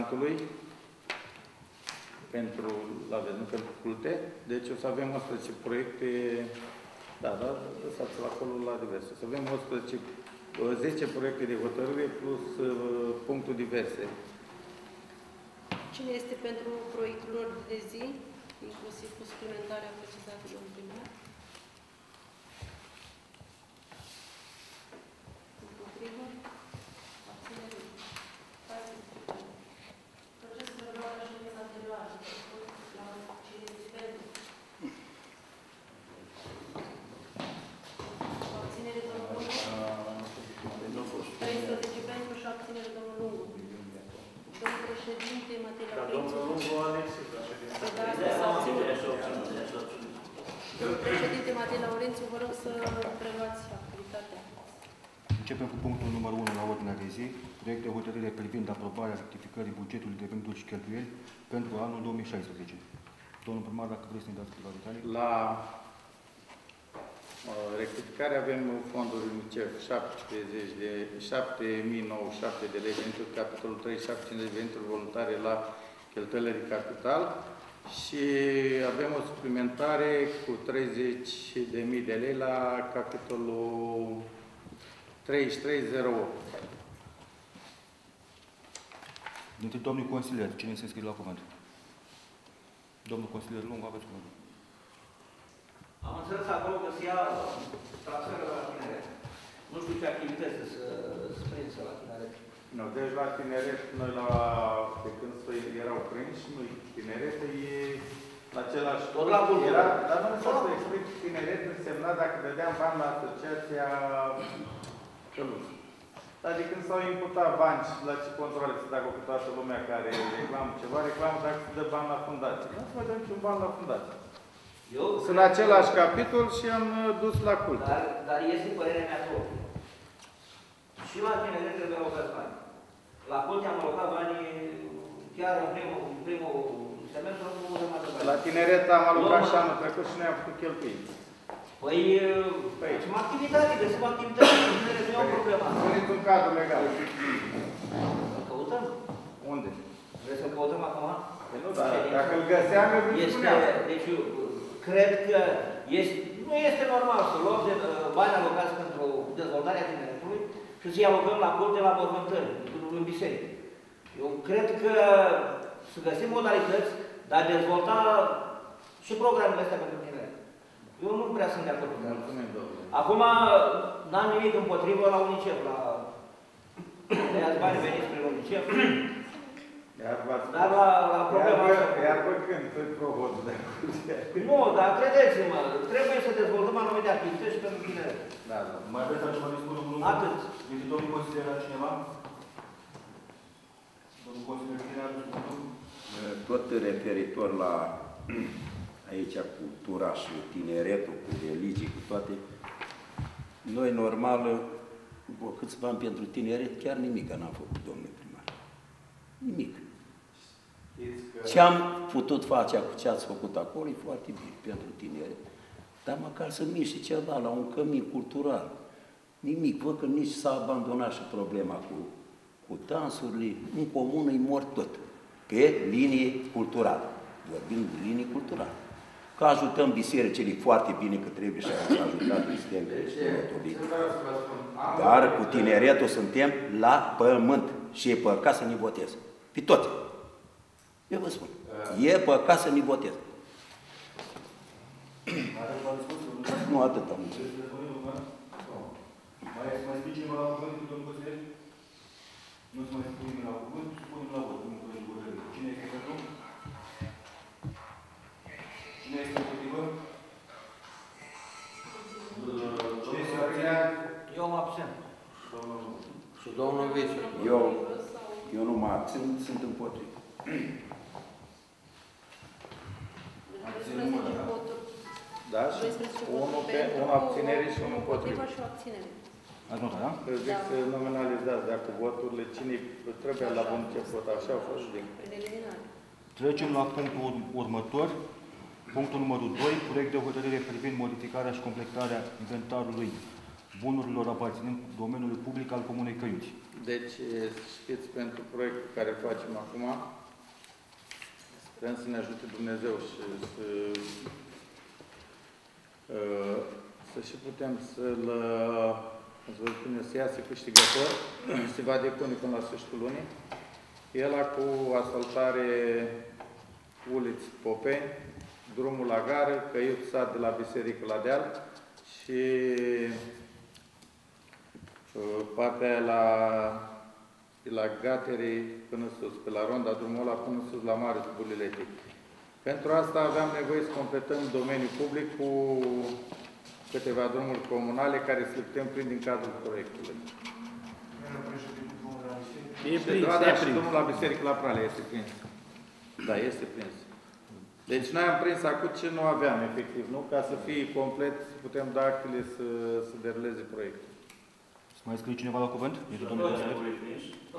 solicitantului pentru, la vezi, nu pentru culte. Deci o să avem 11 proiecte, da, da, lăsați-l acolo la diverse. O să avem 11, uh, 10 proiecte de hotărâre plus uh, punctul diverse. Cine este pentru proiectul ordine de zi, inclusiv cu suplimentarea precizată de domnul primar? Împotrivă? Abținere? Care este? Procesul verbal al ședinței anterioare. La cine este pentru? Abținere domnul Lungu? 13 pentru și abținere domnul Lungu. Domnul președinte, Matei Ca domnul Lungu Alexis, la ședința. Da, s-a obținut. Domnul președinte Matei Laurențiu, vă rog să preluați activitatea. Începem cu punctul numărul 1 la ordinea de zi, proiect de hotărâre privind aprobarea rectificării bugetului de venituri și cheltuieli pentru anul 2016. Domnul primar, dacă vreți să ne dați câteva detalii. La uh, rectificare avem fonduri UNICEF 70 de 7097 de lei venituri, capitolul 3750 venituri voluntare la cheltuielile de capital și avem o suplimentare cu 30.000 de lei la capitolul 3308. Dintre domnul consilier, cine se înscrie la cuvânt? Domnul consilier Lung, aveți cuvântul. Am înțeles acolo că se ia transferă la tineret. Nu știu ce activități să se prindă la tineret. Nu, deci la tineret, noi la, pe când să erau prinși, nu tineret, e la același... Tot la cultură. Era, dar nu să vă explic, tineret însemna dacă dădeam bani la asociația Căluș. Dar de când s-au imputat bani și la ce controle se dă cu toată lumea care reclamă ceva, reclamă dacă se dă bani la fundație. Nu se mai dă niciun bani la fundație. Eu, Sunt în același capitol și am uh, dus la cult. dar, dar este părerea mea tot. Și la tineret trebuie alocați bani. La culte am alocat banii chiar în primul, în primul semestru, nu uzăm atât bani. La tineret am alocat Nu, și anul trecut și noi am făcut cheltui. Păi, Păi. facem activitate, găsim activitate, cu tineret nu e o problemă. Puneți un cadru legal. Îl căutăm? Unde? Vreți să-l căutăm acum? Păi nu, dar dacă îl găseam, eu vă Este, spuneam. deci, eu cred că este, nu este normal să luăm de, uh, bani alocați pentru dezvoltarea tineretului și să-i alocăm la culte, la mormântări, în- în biserică. Eu cred că să găsim modalități de a dezvolta și programele astea pentru tineret. Eu nu prea sunt de acord cu asta. Mulțumim, domnule. Acum, n-am nimic împotrivă la UNICEF, la tăiați bani veniți prin UNICEF, Iar v-ați dar la, la problema Iar asta... vă- Iar vă când sunt prohodul de acolo. Nu, dar credeți-mă, trebuie să dezvoltăm anumite activități și pentru tineret. Da, da. Mai vreți să ceva discutul cu Atât. Dintre domnul consilier la cineva? Domnul consilier, cine are cuvântul? Tot referitor la aici cultura și tineretul, cu religii, cu toate, noi normal, bă, câți bani pentru tineret, chiar nimic n-am făcut, domnule primar. Nimic. Știți că Ce am putut face cu ce ați făcut acolo e foarte bine pentru tineret. Dar măcar să miște ceva la un cămin cultural. Nimic. Văd că nici s-a abandonat și problema cu, cu dansurile. În comună e mort tot. Pe linie culturală. Vorbim de linie culturală. Că ajutăm bisericile foarte bine, că trebuie și ați ajutat prezidentul Mătolic. ce vreau să vă spun? Am Dar cu tineretul suntem la pământ și e păcat să ne votez. Pe toți. Eu vă spun. E păcat să ne votez. Are ceva discuție? Nu atât am înțeles. Mai mai scrie cineva la cuvânt, domnul consilier? Nu se mai scrie nimeni la cuvânt, supunem la vot. Domnul proiect de hotărâre. Cine este pentru? Cine este împotrivă? Cine se abține? Eu mă absent. Domnul Și domnul vice. Eu, eu nu mă abțin, sunt împotrivă. Deci 12 voturi. Da, și 12 unul voturi pe pentru, un abținere și unul împotrivă. și o abținere. Ați notat, da? Zic să nominalizați dacă voturile, cine trebuie la bun început, așa a fost din. Prin eliminare. Trecem la punctul ur- următor. Punctul numărul 2. Proiect de hotărâre privind modificarea și completarea inventarului bunurilor aparținând domeniului public al Comunei Căiuți. Deci, știți, pentru proiectul care facem acum, sperăm să ne ajute Dumnezeu și să, uh, să și putem să-l, uh, să vă spune, să iasă câștigător, se va depune până la sfârșitul lunii. El a cu asfaltare uliți Popeni, drumul la gară, Căiuț sat de la biserică la deal și Uh, partea aia la, de la Gaterii până sus, pe la Ronda, drumul ăla până sus la Mare Buliletic. Pentru asta aveam nevoie să completăm domeniul public cu câteva drumuri comunale care să le putem prinde în cadrul proiectului. E prins, da, da, e și prins. drumul la biserică la Prale este prins. Da, este prins. Deci noi am prins acum ce nu aveam, efectiv, nu? Ca să fie complet, să putem da actele să, să deruleze proiectul. Să mai scrie cineva la cuvânt? Este domnul consilier?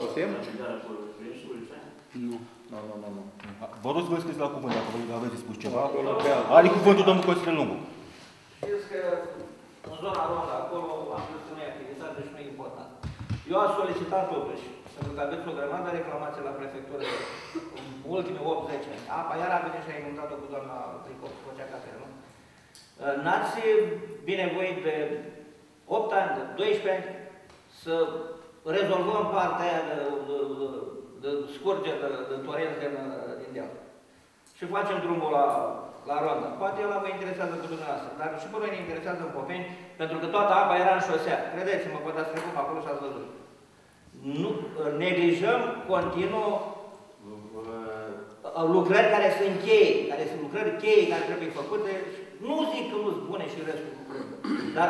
Putem? Nu. Nu, nu, nu, nu. Vă rog să vă scrieți la cuvânt dacă vă aveți de spus ceva. Acolo pe alt. Are cuvântul domnul consilier Lungu. Știți că în zona ronda, acolo am văzut că nu e activitate, deci nu e important. Eu am solicitat totuși, pentru că aveți o grămadă de reclamații la prefectură în ultimii 8-10 ani. Apa iar a venit și a inundat-o cu doamna Tricot, cu cea cafea, nu? N-ați binevoit de 8 ani, de 12 ani, să rezolvăm partea aia de, de, de, de scurge de, de torenți din, din deal. Și facem drumul la, la Ronda. Poate el vă interesează pe dumneavoastră, dar și pe noi ne interesează în Popeni, pentru că toată apa era în șosea. Credeți-mă, poate ați trecut pe acolo și ați văzut. Nu, neglijăm continuu uh, lucrări care sunt cheie, care sunt lucrări cheie care trebuie făcute. Nu zic că nu sunt bune și restul lucrurilor, dar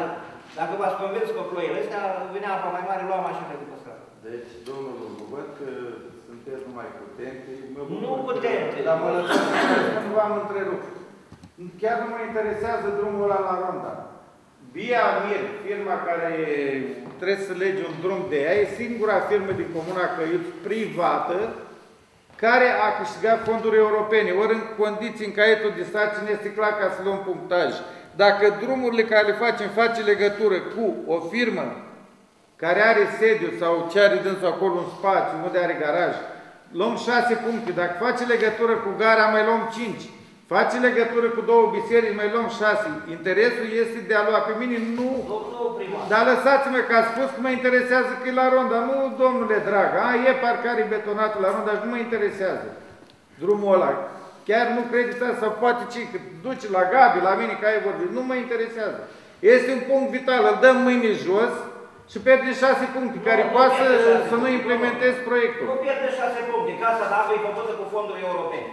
dacă v-ați convins că ploile astea, venea apa mai mare, lua mașinile după stradă. Deci, domnul Lungu, văd că sunteți numai putente. mă bucur. Nu putente. Dar mă lăsați că nu v-am întrerupt. Chiar nu mă interesează drumul ăla la Ronda. Via Mir, firma care trebuie să lege un drum de ea, e singura firmă din Comuna Căiuț privată care a câștigat fonduri europene, ori în condiții în caietul de sarcină este clar ca să luăm punctaj. Dacă drumurile care le facem face legătură cu o firmă care are sediu sau ce are dânsul acolo un spațiu, unde are garaj, luăm șase puncte. Dacă face legătură cu gara, mai luăm cinci. Face legătură cu două biserici, mai luăm șase. Interesul este de a lua pe mine, nu... Domnul primar. Dar lăsați-mă că a spus că mă interesează că e la Ronda. Nu, domnule drag, a, e parcare betonată la Ronda și nu mă interesează drumul ăla. Chiar nu credeți asta, sau poate ce, că duce la Gabi, la mine, că ai vorbit. Nu mă interesează. Este un punct vital, îl dăm mâine jos și pierde șase puncte, care Nu, poate nu pierde să, șase să nu puncte. implementezi proiectul. Nu pierde șase puncte. Casa de apă e făcută cu fonduri europene.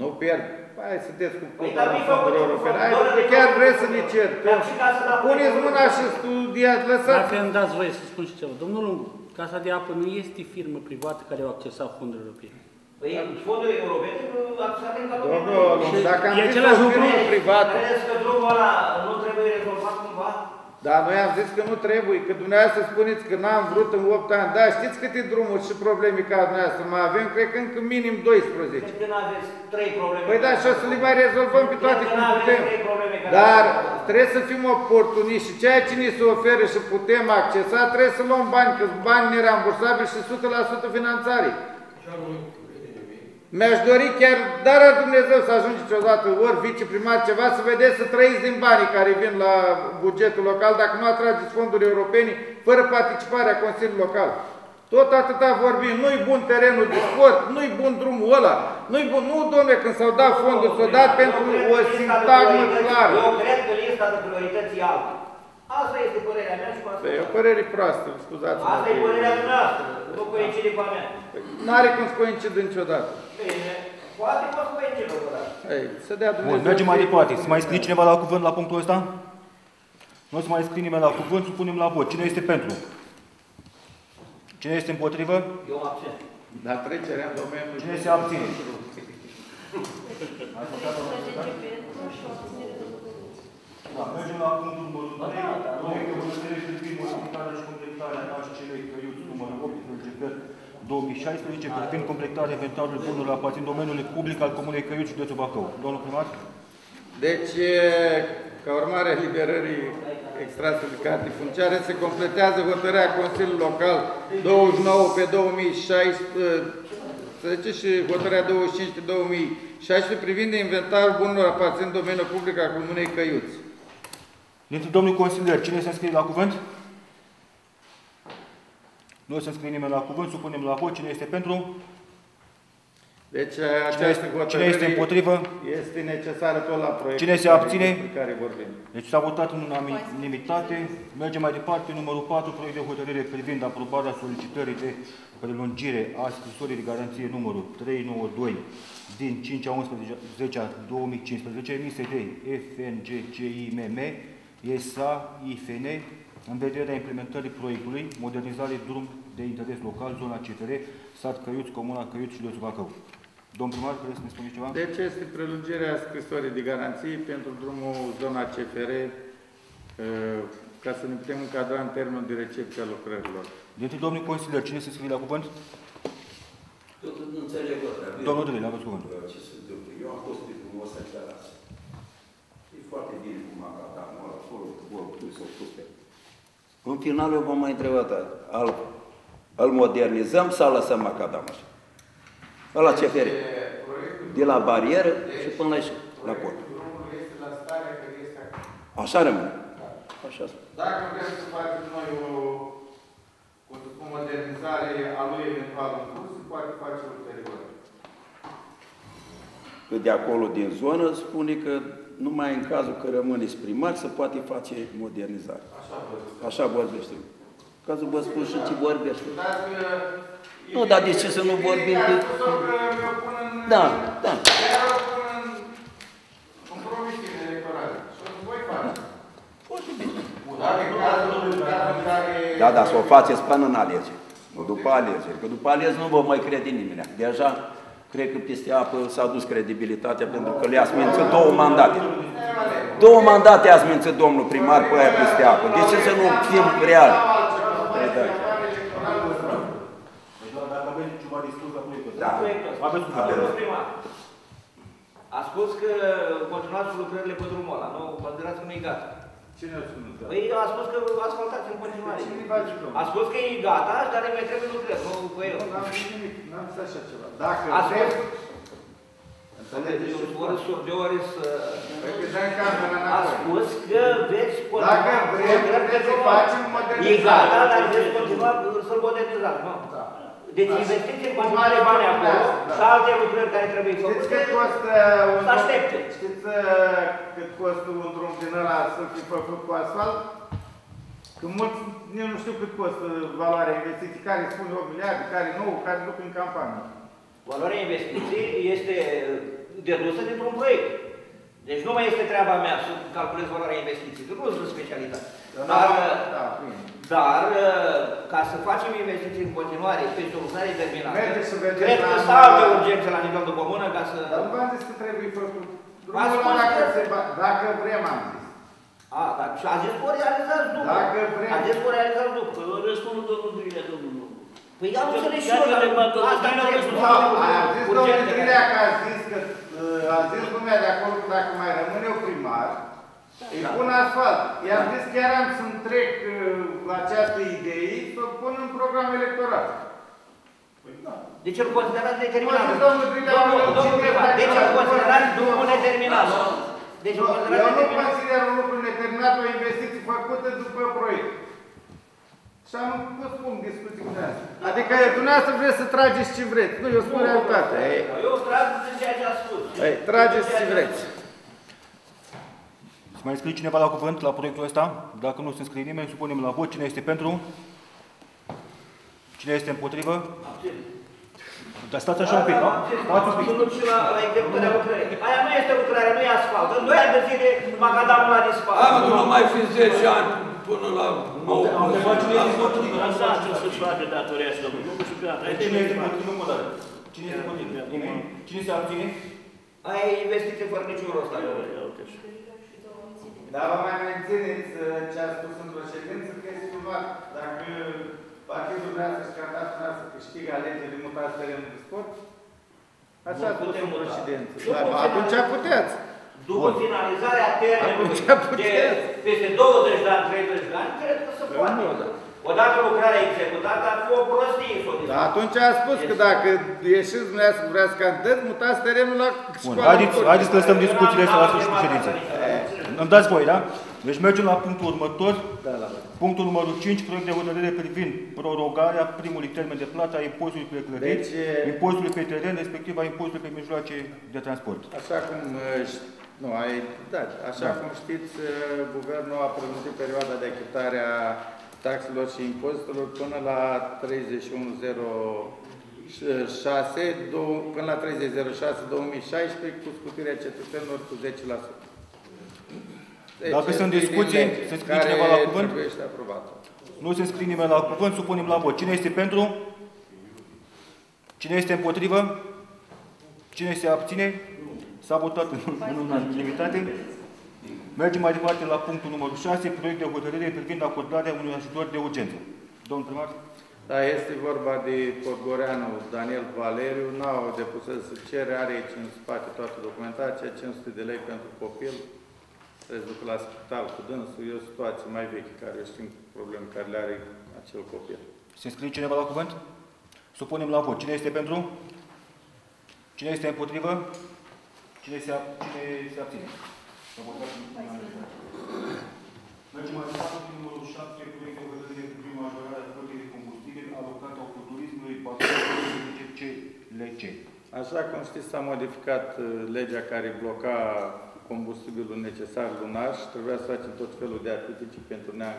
Nu pierd. Hai să sunteți cu Păi, punctul dar la nu-i fonduri făcut cu europene. fonduri, Hai, doar că de chiar fonduri vreți să ne europene. cer. Dar și casa de apă Puneți e mâna făcută. și studiați, lăsați. Dacă îmi dați voie să spun și ceva. Domnul Lungu, Casa de Apă nu este firmă privată care au accesat fonduri europene. Păi, fonduri europene, accesate în cadrul Domnul, dacă am E zis același o lucru. firmă privată, Credeți că drumul ăla nu trebuie rezolvat cumva? Dar noi am zis că nu trebuie, că dumneavoastră spuneți că n-am vrut în 8 ani. Da, știți câte drumuri și probleme ca dumneavoastră mai avem? Cred că încă minim 12. Cred că n-aveți trei probleme. Păi da, și o să le mai rezolvăm pe toate Cred că cum n-aveți putem. trei probleme care Dar rezolvă. trebuie să fim oportuniști și ceea ce ni se oferă și putem accesa, trebuie să luăm bani, că bani nerambursabili și 100% finanțare. Mi-aș dori chiar, dar a Dumnezeu să ajungeți odată ori viceprimar ceva, să vedeți să trăiți din banii care vin la bugetul local, dacă nu atrageți fonduri europene, fără participarea Consiliului Local. Tot atâta vorbim, nu-i bun terenul de sport, nu-i bun drumul ăla, nu-i bun, nu, domnule, când s-au dat fonduri, s-au dat Eu pentru cred o că lista de sintagmă priorități- clară. Eu cred că lista de priorități e alta. Asta este părerea mea și cu asta. Păi, E o părere proastă, scuzați-mă. Asta e părerea dumneavoastră, nu coincide cu a mea. N-are cum să coincid niciodată. Bine, poate poți să coincide cu asta. Ei, să dea Bun, Dumnezeu. mergem mai să- departe. Să mai scrie cineva la cuvânt la punctul ăsta? Nu se mai scrie nimeni la cuvânt, supunem la vot. Cine este pentru? Cine este împotrivă? Eu mă abțin. Dar trecerea în domeniul... Cine se abține? 13 pentru și o abținere de domnul Lungu. Da, mergem la punctul numărul 3. Proiect de hotărâre privind modificarea și completarea HCL Căiuț numărul 18 pe 2016 privind completarea inventarului bunurilor aparțin domeniului public al Comunei Căiuț, județul Bacău. Domnul primar? Deci, e, ca urmare a liberării extrase de carte funciare, se completează hotărârea Consiliului Local 29 pe 2016 și hotărârea 25 pe 2016 privind inventarul bunurilor aparțin domeniul public al Comunei Căiuți. Dintre domnul consilier, cine se înscrie la cuvânt? Nu se înscrie nimeni la cuvânt, supunem la vot. Cine este pentru? Deci, Cine această este, hotărâre cine este împotrivă? este necesară tot la proiect. Cine se abține? Despre care vorbim. Deci s-a votat în unanimitate. Mergem mai departe. Numărul 4, proiect de hotărâre privind aprobarea solicitării de prelungire a scrisorii de garanție numărul 392 din 5 a 11 a 2015 emise de FNGCIMM SA IFN în vederea implementării proiectului Modernizare drum de interes local, zona CFR, sat Căiuț, Comuna Căiuț și județul Bacău. Domn primar, vreți să ne spuneți ceva? Deci este prelungirea scrisorii de garanții pentru drumul zona CFR eh, ca să ne putem încadra în termenul de recepție a lucrărilor. Dintre domnul consilier, cine se scrie la cuvânt? Eu nu înțeleg ăsta. Domnul Dălin, aveți cuvântul. Ce se întâmplă? Eu am fost pe frumos același. E foarte bine cu macadamul ăla, acolo, vor, tu s-au pus pe... În final eu v-am mai întrebat, îl, îl modernizăm sau lăsăm macadam așa? Ăla ce fere? De la barieră și până la, ieși- la pod. Drumul este la starea care este acum. Așa rămâne. Așa spun. Dacă vrem să facem noi o, o, o modernizare a lui eventual în curs, se poate face ulterior. Că de acolo din zonă spune că numai în cazul că rămâneți primar se poate face modernizare. Așa văd. Așa vorbește. Ca să vă spun și ce vorbește. Dacă... Nu, dar de ce să nu vorbim de... de- mi-o pun în... Da, da. Chiar o pun în... în promisiune electorale. Și o să voi face. Foarte bine. Dacă în cazul în cazul în care... Da, da, să o faceți până în alegeri. Nu după alegeri. Că după alegeri nu vă mai crede nimeni. Deja, cred că peste apă s-a dus credibilitatea pentru că le-ați mințit două mandate. Două mandate ați mințit domnul primar pe aia peste apă. De ce să nu fim reali? Păi da. Deci, doar dacă aveți ceva de spus la proiectul ăsta. Da. Proiectul ăsta. Aveți cuvântul. Domnul primar, a spus că continuați cu lucrările pe drumul ăla, nu considerați că nu e gata. Cine a spus? Păi a spus că asfaltați în continuare. Cine face A spus că e gata, dar îi mai trebuie lucrări, nu cu el. Nu am zis nimic, n-am zis așa ceva. Dacă A vrem... spus, Înțelegeți? ori sur de ori să... Păi că dăm camera A înapoi. spus că veți continua... Dacă vrem, lucrări pe trebuie să drumul ăla. facem E modernizare. gata, dar veți continua să-l modernizați, nu? Da. Deci investiți în continuare bani acolo Da. și alte lucrări care trebuie Știți făcute. cât costă un Să aștepte. Știți uh, cât costă un drum din ăla să fi făcut cu asfalt? Că mulți nici nu știu cât costă valoarea investiției, care spun 8 miliarde, care nu, care duc în campanie. Valoarea investiției este dedusă dintr-un proiect. Deci nu mai este treaba mea să calculez valoarea investiției, că nu sunt specialitate. Dar, da, bine. Dar, ca să facem investiții în continuare peste o lucrare terminată, Mergeți să vedeți cred la că anul sunt alte la- urgențe la nivel de comună ca să... Dar nu v-am zis că trebuie făcut. V-am Drumul spus ăla dacă, că- se ba- dacă vrem, am zis. A, dar și a zis că o realizați după. Dacă vrem- A zis că o realizați după. Că răspundul domnul Drilea, domnul nu. Păi am înțeles și Chiar eu, că dar le bat tot asta Drilea, trebuie răspunsul să fac Nu, a zis domnul urgente. Drilea că a zis că uh, a zis lumea de acolo că dacă mai rămân eu primar, îi Da. pun asfalt. I-am zis chiar am să-mi trec uh, la această idee să o pun în program electoral. Păi da. Deci îl considerați determinat. Mă zic, domnul Drilea, Domnul, eu domnul cine primar, face deci îl la- considerați la- drumul la- determinat. Deci îl Eu considerați nu determinat. consider un lucru neterminat o investiție făcută după proiect. Și am pus punct discuții cu dumneavoastră. Adică dumneavoastră vreți să trageți ce vreți. Nu, eu spun realitatea. Ei, Eu trag din ceea ce a spus. ei, trageți ce vreți. Se mai scrie cineva la cuvânt la proiectul ăsta? Dacă nu se înscrie nimeni, supunem la vot. Cine este pentru? Cine este împotrivă? Dar stați așa un pic, da? Stați un pic. Absolut și la, la executarea lucrării. Aia nu este lucrare, nu e asfalt. În doi ani de zile macadamul a dispărut. Hai mă, că nu mai fi 10 ani până la nou. Am întrebat cine este împotrivă. Lăsați-l să-și facă datoria asta, domnul. Nu știu gata. Deci Cine este împotrivă? Mă, dar. Cine este împotrivă? Nimeni. Cine se abține? Aia e investiție fără niciun rost. acolo. Ia uite așa. Dar vă mai mențineți uh, ce a spus într-o ședință, că este filmat. Dacă partidul vrea să-și candidatul vrea să câștige alegerile, mutați terenul de sport? Așa Nu a spus putem într-o muta. ședință. Nu Dar putem atunci muta. puteți. După finalizarea termenului Atunci de puteți. peste 20 de ani, 30 de ani, cred că se Păi poate. nu, da. Odată lucrarea executată ar fi o prostie să o Dar discutăm. atunci a spus că dacă ieșiți dumneavoastră că vreați să candidați, mutați terenul la Bun, școala haideți, sportivă. haideți să lăsăm Eu discuțiile n-am- astea la n-am sfârșitul afirmat ședinței. asta. Îmi dați voi, da? Deci mergem la punctul următor. Da, la Punctul numărul 5, proiect de hotărâre privind prorogarea primului termen de plată a impozitului pe clădiri, Deci, e- impozitului pe teren, respectiv a impozitului pe mijloace de transport. Așa cum, uh, ș- nu, ai, da, așa cum știți, uh, guvernul a prelungit perioada de achitare a taxelor și impozitelor până la 31.06, dou- până la 30.06.2016 cu scutirea cetățenilor cu 10%. Deci, Dacă sunt este discuții, din lege se scrie care cineva la cuvânt? trebuie și aprobată. Nu se înscrie nimeni la cuvânt, supunem la vot. Cine este pentru? Cine este împotrivă? Cine se abține? S-a votat în, în unanimitate. Mergem mai departe la punctul numărul 6, proiect de hotărâre privind acordarea unui ajutor de urgență. Domnul primar? Da, este vorba de Podgoreanu Daniel Valeriu, n-au depus să cere, are aici în spate toată documentația, 500 de lei pentru copil, trebuie să ducă la spital cu dânsul, e o situație mai veche, care știm probleme care le are acel copil. Se înscrie cineva la cuvânt? Supunem la vot. Cine este pentru? Cine este împotrivă? Cine se, ab- cine se abține? S-a votat în unanimitate. Mergem mai departe cu numărul 7, proiect de hotărâre privind majorarea cotei de combustibil alocată autoturismului CLC. Așa cum știți, s-a modificat uh, legea care bloca combustibilul necesar lunar și trebuia să facem tot felul de artificii pentru a ne,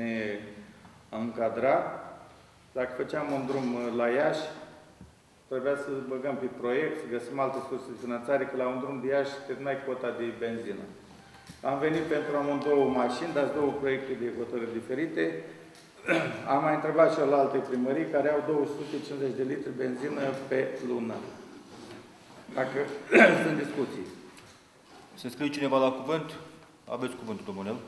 ne încadra. Dacă făceam un drum uh, la Iași, trebuia să băgăm pe proiect, să găsim alte surse de finanțare, că la un drum de Iași terminai cota de benzină. Am venit pentru amândouă mașini, dar două proiecte de hotărâri diferite. Am mai întrebat și la alte primării care au 250 de litri benzină pe lună. Dacă sunt discuții. Se scrie cineva la cuvânt? Aveți cuvântul, domnul.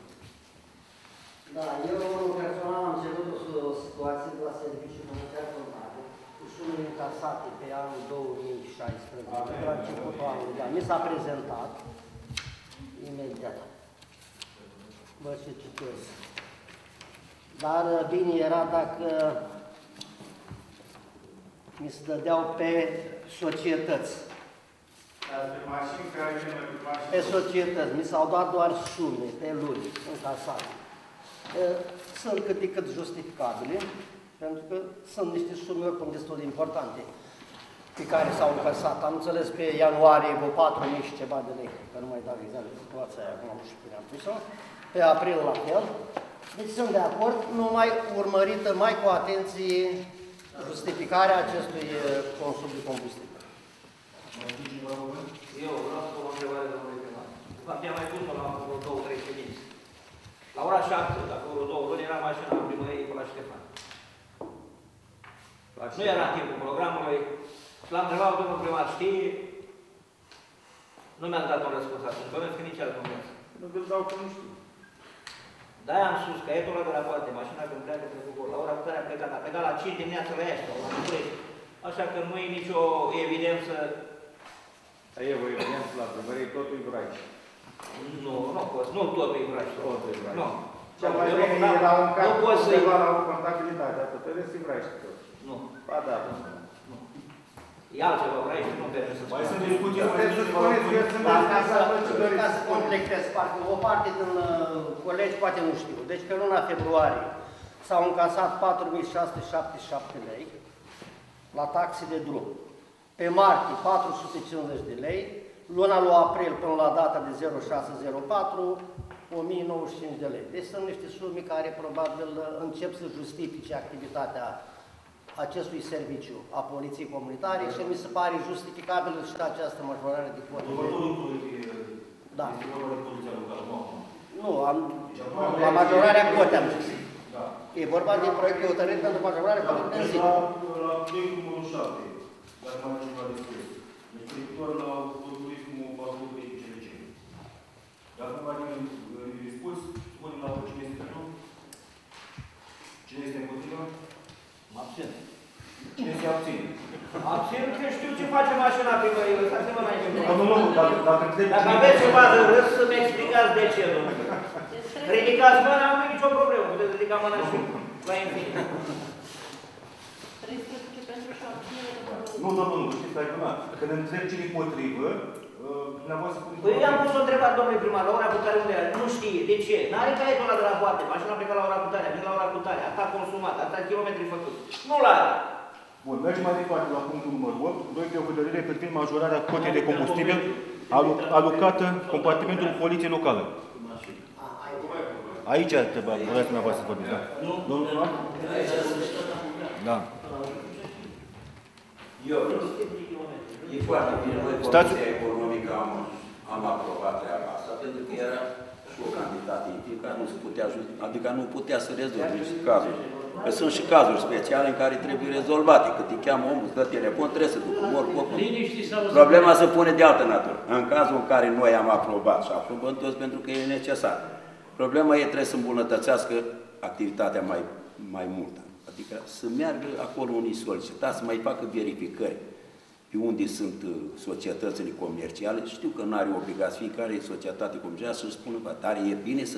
Da, eu personal am cerut o, o situație de la Serviciul Monetar Contabil cu sume încasate pe anul 2016, la începutul anului, da, mi s-a prezentat imediat. Vă și citesc. Dar bine era dacă mi se dădeau pe societăți. Dar pe mașini care vin pe mașini... Pe societăți, mi s-au dat doar sume pe luni încasate. E, Sunt cât de cât justificabile, pentru că sunt niște sume oricum destul de importante pe care s-au încasat. Am înțeles pe ianuarie vreo 4.000 și ceva de lei, că nu mai dau exact situația aia, acum nu știu cum am pus-o. Pe april la fel. Deci sunt de acord, numai urmărită mai cu atenție justificarea acestui e, consum de combustibil. Eu vreau să pun o întrebare domnului primar. De fapt, i-am mai pus-o la vreo două, trei ședințe. La ora 7, dacă vreo două luni, era mașina în primărie cu la Ștefan. Nu era în timpul programului. Și l-am întrebat, domnul primar, știi? Nu mi-a dat un răspuns atunci, bănuiesc că nici el nu mi-a Nu vă dau că nu știu. Da, am sus caietul ăla de la poate, mașina când pleacă pe Bucur, la ora cu care a plecat, a plecat la 5 dimineața la Iași, la București. Așa că nu e nicio evidență, Dar e o evidență la primărie, totul e vraiș. nu, nu poți, nu tot e vraj. Totul e vraiș. Nu. Cel mai Eu bine nu- e la un cap, Nu poți să undeva la o contabilitate, atât, trebuie să-i vraiș tot. Nu. Ba da, E altceva, vraj și nu permis să Mai spun. sunt discuții, mai Puteți să sunt cineva la spuneți că eu cuvânt? sunt Da, ca să, responsabile ce doriți ca să să spuneți. completez parte, o parte din uh, colegi poate nu știu. Deci pe luna februarie s-au încasat 4.677 lei la taxe de drum. Pe martie 450 de lei, luna lui april până la data de 0604 1095 de lei. Deci sunt niște sume care probabil încep să justifice activitatea acestui serviciu a Poliției Comunitare și mi se pare justificabilă și această majorare de cote. Următorul proiect e... Da. este vorba de poliția locală, nu acum. Nu, am, la majorarea cote am zis. Da. E vorba de proiect de hotărâre pentru majorarea cote de Deci zi. la, нормального ресурса, интеллектуального туризма, послуги и лечения. Dar cumva nimeni îi spus, spunem la cine este pentru, cine este împotriva. Mă abțin. Cine se abține? Abțin că știu ce face mașina primării, lăsați-mă mai bine. Nu, nu, dacă, dacă, dacă aveți o bază râs, să-mi explicați de ce, domnule. Ridicați mâna, nu e nicio problemă, puteți ridica mâna și la infinit. Trebuie să pentru și abținere nu, domnul Lungu, știți, stai până. Când întreb cine împotrivă, uh, dumneavoastră spuneți... Păi eu am pus o întrebare domnului primar, la ora cu tare unde era, nu știe, de ce? N-are caietul ăla de la poarte, mașina a plecat la ora cu tare, a venit la ora cu tare, atâta consumat, atâta kilometri făcut. Nu-l are. Bun, mergem mai departe la punctul numărul 8. Proiect de hotărâre privind majorarea cotei de combustibil alu- alocată compartimentul poliției locale. Aici trebuie, vreau dumneavoastră să vorbiți, da. Domnul primar? Da. Eu, e foarte bine, noi Stați- Comisia Economică am, am aprobat treaba asta, pentru că era și o cantitate care nu se putea, ju- adică nu putea să rezolve niște cazuri. Că sunt și cazuri speciale în care trebuie rezolvate. Când te cheamă omul, îți dă telefon, trebuie să ducă mor copul. Liniști sau Problema se pune de altă natură. În cazul în care noi am aprobat și aprobăm toți pentru că e necesar. Problema e trebuie să îmbunătățească activitatea mai, mai multă. Adică să meargă acolo unii solicitați, să mai facă verificări pe unde sunt uh, societățile comerciale. Știu că nu are obligație fiecare societate comercială să-și spună, "Bă, dar e bine să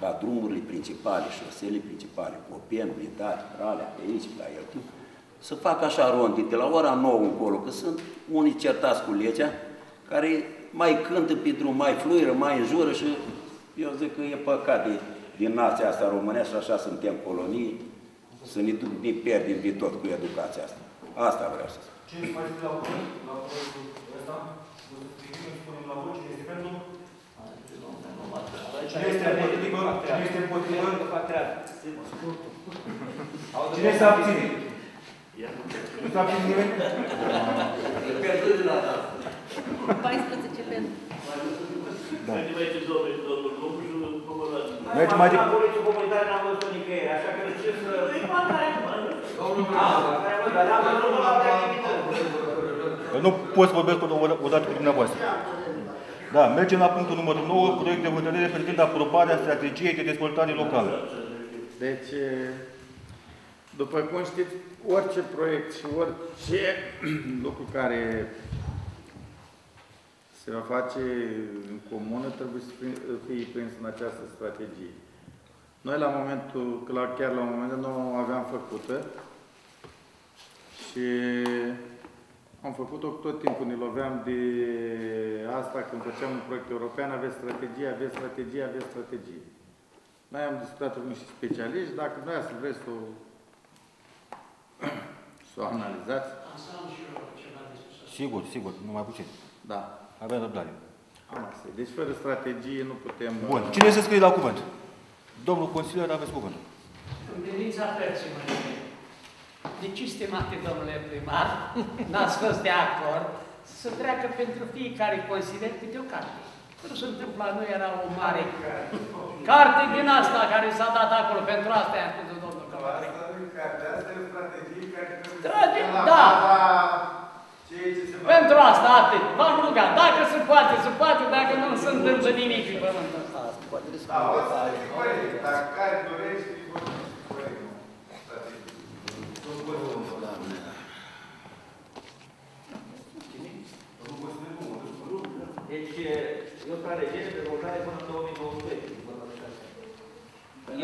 ca drumurile principale, șosele principale, Copen, Blidari, Ralea, pe aici, la el, să facă așa rondi de la ora 9 încolo, că sunt unii certați cu legea, care mai cântă pe drum, mai fluieră, mai înjură și eu zic că e păcat de, din nația asta românească și așa suntem colonii, să ne, du- ne pierdem de tot cu educația asta. Asta vreau să spun. Cine mai este la cuvânt la proiectul ăsta? O să strigăm, spunem la voce, cine este pentru? Cine este împotrivă? Cine este împotrivă? Fac treabă. Cine se abține? Nu se abține nimeni? 14 pentru. Da. Hai, Mergem mai mașina departe. poliției comunitare n-am văzut nicăieri, așa că ce să... Ah, care văd, dar n-am văzut la alte activități. Că Nu pot să vorbesc o- odată cu dumneavoastră. Da, mergem la punctul numărul 9, proiect de hotărâre privind aprobarea strategiei de dezvoltare locală. Deci, după cum știți, orice proiect și orice lucru care se va face în comună trebuie să fie- fie prins în această strategie. Noi la momentul, că la, chiar la momentul nu o aveam făcută și am făcut-o tot timpul, ne loveam de asta când făceam un proiect european, aveți strategie, aveți strategie, aveți strategie. Noi am discutat cu niște specialiști, dacă dumneavoastră vreți să o, să o analizați, Sigur, sigur, nu mai puțin. da. Avem răbdare. Am asta. e. Deci fără strategie nu putem... Bun, cine se scrie la cuvânt? Domnul consilier, aveți cuvântul. În privința părții, mă De ce, stimate domnule primar, n-ați fost de acord să treacă pentru fiecare consilier câte o carte? Nu se întâmplă, nu era o mare carte din asta care s-a dat acolo, pentru asta i-am spus domnul Călătorii. Strate- da. Pentru asta, atât. V-am rugat. Dacă se poate, se poate. Dacă nu se întâmplă nimic pe pământul ăsta. Dacă care dorești, Deci, e o strategie de dezvoltare până în 2022.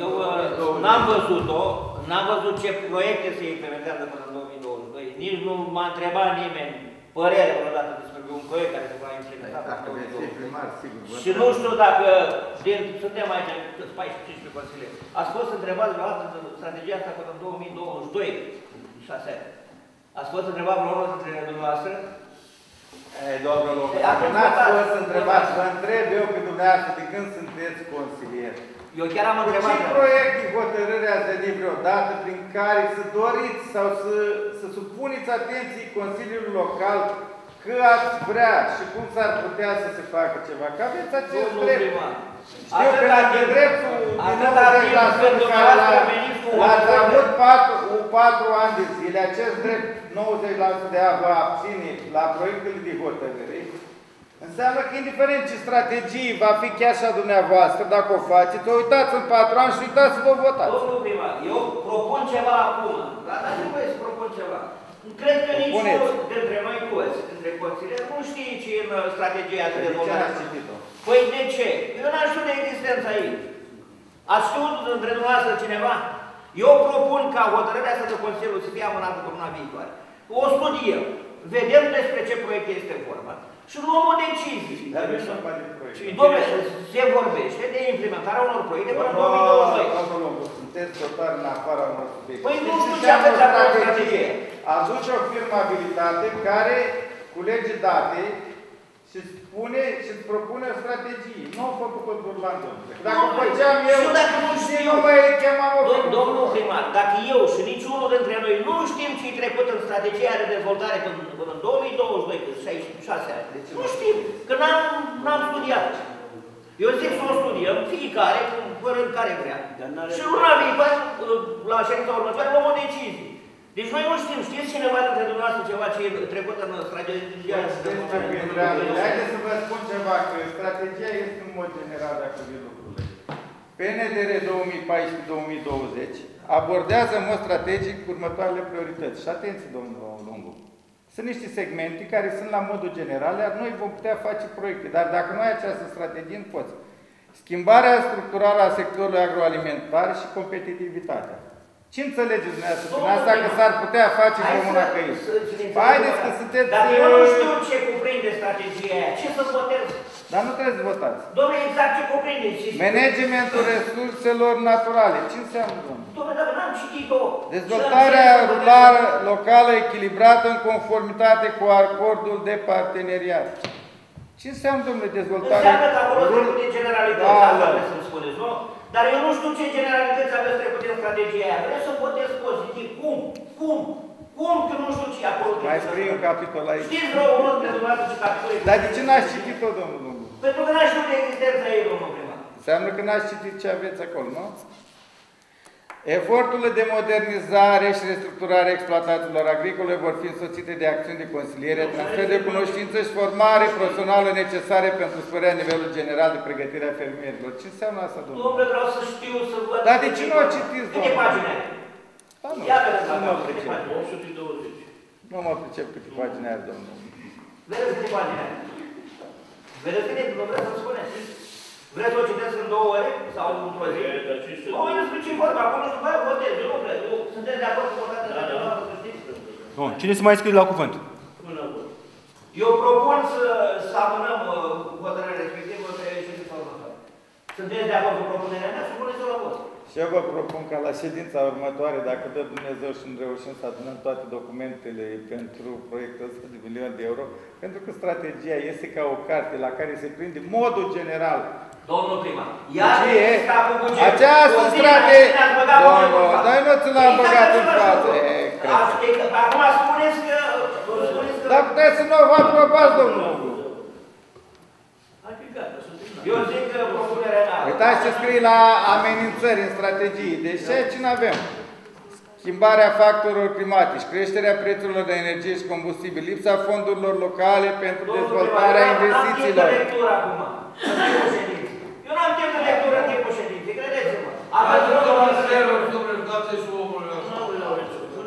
Eu uh, n-am văzut-o, n-am văzut ce proiecte se implementează până în 2022. Nici nu m-a întrebat nimeni părerea vreodată despre un proiect care se va implementa până Dacă în veți fi 2022. primar, sigur. vă Și nu știu dacă, din, suntem aici, 14-15 consilieri, ați fost întrebați vreodată de strategia asta până în 2022, 6 ani. Ați fost întrebat vreodată dintre dumneavoastră? Ei, domnul Loc, Ei, dacă atunci n-ați votați. fost întrebați, vă întreb eu pe dumneavoastră de când sunteți consilier. Eu chiar am Cu ce întrebat. proiect de hotărâre ați venit vreodată prin care să doriți sau să, să supuneți atenției Consiliului Local că ați vrea și cum s-ar putea să se facă ceva? Că aveți acest Domnul drept. primar. Știu că Atâta la timp- dreptul din atâta timp 90% când care dumneavoastră l-a- veniți cu l-ați hotărâre. avut 4, 4 ani de zile, acest drept 90% de a vă abține la proiectele de hotărâre, înseamnă că indiferent ce strategie va fi chiar și a dumneavoastră, dacă o faceți, o uitați în 4 ani și uitați să vă votați. Domnul primar, eu propun ceva acum, dar dați-mi voie să propun ceva. Cred că nici Puneți. unul dintre noi toți, dintre consilieri, nu știe ce e în uh, strategia de De ce dezvoltare. n-ați citit-o? Păi de ce? Eu n-aș știu de existența ei. Ați știut între dumneavoastră cineva? Eu propun ca hotărârea asta de Consiliu să fie amânată pe luna viitoare. O studiem, vedem despre ce proiect este vorba și luăm o decizie. Dar nu e vorba de proiect. Și, domnule, se vorbește de implementarea unor proiecte până în 2022. Domnul Lungu, sunteți total în afara unor subiecte. Păi nu Știți știu ce ce aveți înseamnă acolo în strategie? strategie. Aduce o firmă abilitate care culege date și spune și îți propune o strategie. Nu au făcut pe Burlan, domnule. Dacă o Domnule, făceam eu, și eu dacă nu știu- nu mai chemam o Dom- firmă. Domnul primar, dacă eu și niciunul dintre noi nu știm ce-i trecut în strategia de dezvoltare până, până în 2022, că 66 ani, nu știm, că n-am, n-am studiat. Eu zic să o studiem, fiecare, cu rând care vrea. Dar n-are- Și luna viitoare, la ședința următoare, luăm o decizie. Deci noi nu știm, știți cineva dintre dumneavoastră ceva ce e trecut în strategia de dezvoltare? Haideți să vă spun ceva, că strategia este în mod general, dacă vii lucrurile. PNDR 2014-2020 abordează în mod strategic următoarele priorități. Și atenție, domnul Lungu. Sunt niște segmente care sunt la modul general, iar noi vom putea face proiecte. Dar dacă nu ai această strategie, nu poți. Schimbarea structurală a sectorului agroalimentar și competitivitatea. Ce înțelegeți dumneavoastră prin asta că s-ar putea face Hai comuna să- căi? să- să ne înțelegem Haideți că una. sunteți... Dacă eu nu uh, știu ce cuprinde strategia aia, ce să votez? Dar nu trebuie să votați. Domnule, exact ce cuprinde? Și Managementul resurselor naturale. Ce înseamnă, domnule? Domnule, dacă n-am citit-o... Dezvoltarea ce am zis să rurală locală echilibrată în conformitate cu acordul de parteneriat. Ce înseamnă, domnule, votez? dezvoltarea Înseamnă că acolo rurală? trebuie de generalități, Da, asta da. vreți să-mi spuneți, nu? Dar eu nu știu ce generalități aveți trecut în strategia aia. Vreau să votez pozitiv. Cum? Cum? Cum că nu știu ce acolo Mai trebuie să scrie un fac? capitol aici. Știți vreo unul dintre dumneavoastră ce capitol e? Dar de ce n-ați citit-o, domnul Lungu? Pentru că n-aș știu de existența ei, domnul primar. Înseamnă că n-ați citit ce aveți acolo, nu? Eforturile de modernizare și restructurare a exploatațiilor agricole vor fi însoțite de acțiuni de consiliere, transfer de cunoștință și formare profesională necesare pentru spărea nivelul general de pregătire a fermierilor. Ce înseamnă asta, domnule? Domnule, vreau să știu, să văd... Dar de ce nu o citiți, Câte domnule? pagini ai? Da, nu, Ia vedeți nu la mă capăt, câte pricep. pagini. 120. Nu mă pricep câte pagini are, domnul. Vedeți câte pagini ai? Vedeți câte, nu vreți să-mi spuneți? Vreți să o citesc în două ore sau într-o zi? Dar ce să... Nu, eu despre ce vorba, acolo și după aia votez, eu nu cred. Eu sunteți de acord cu votația de la să știți? Bun, cine se mai scrie la cuvânt? Până la vot. Eu propun să, să amânăm uh, hotărârea respectivă pe ședința următoare. Sunteți de acord cu propunerea mea? Supuneți-o la vot. Și eu vă propun ca la ședința următoare, dacă dă Dumnezeu și nu reușim să adunăm toate documentele pentru proiectul ăsta de milion de euro, pentru că strategia este ca o carte la care se prinde modul general. Domnul primar, ia Ce e? sta cu bugetul. Această O zi strategie- înainte ne-ați băgat Domnul, bugetul în față. dar nu ți l-am Exact băgat în același față, lucru. e, cred. Asta e că- Acum spuneți că... Spuneți că... Dar puteți să nu vă aprobați, domnul. Hai că gata, suntem la. Eu zic că propunerea mea... Uitați ce scrie la amenințări în strategie. Deci ce ce nu avem? Schimbarea factorilor climatici, creșterea prețurilor de energie și combustibil, lipsa fondurilor locale pentru Domnul dezvoltarea primar, investițiilor. N-am timp de lectură acum. În timpul ședinței. Eu n-am timp de lectură în timpul ședinței, credeți-mă. Aveți Atunci, rog, domnul domnule Server, domnule, dați și omul ăsta.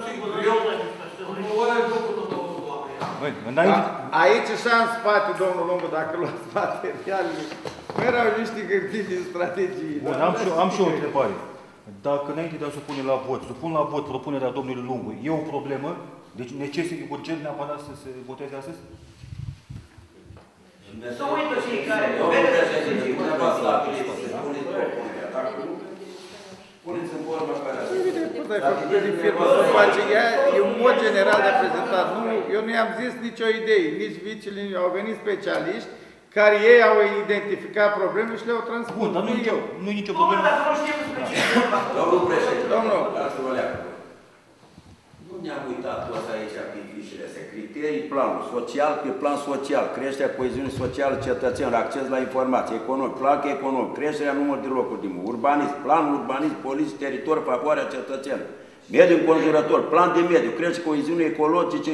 Sigur, eu... În ore făcut tot oameni. Băi, înainte... Da, aici și în spate, domnul Lungu, dacă luați materialele, nu erau niște hârtii din strategie. Bun, am și, am și o întrebare. Dacă înainte de a supune la vot, supun la vot propunerea domnului Lungu, e o problemă? Deci necesită urgent neapărat să se voteze astăzi? Să uită fiecare. Domnul Vedeți ce președinte, zic. dumneavoastră puneți puneți propunerea. Dacă nu, puneți în formă care a Evident, cum ai făcut de firmă să face ea, e un mod general de prezentat. Nu, eu nu i-am zis nicio idee, nici vicele, au venit specialiști care ei au identificat probleme și le-au transpus. Bun, dar nu, nu eu. nu e nicio Domnule, problemă. dacă nu știm despre ce e vorba. Domnul președinte, Domnul. dați-vă leacă. Nu ne-am uitat toți aici pe fișele astea. Criterii, planul social, pe plan social, creșterea coeziunii sociale cetățenilor, acces la informație, economic, plan economic, creșterea numărului de locuri de muncă, urbanism, plan urbanism, poliție, teritoriu, favoarea cetățenilor, mediul înconjurător, plan de mediu, crește coeziunii ecologice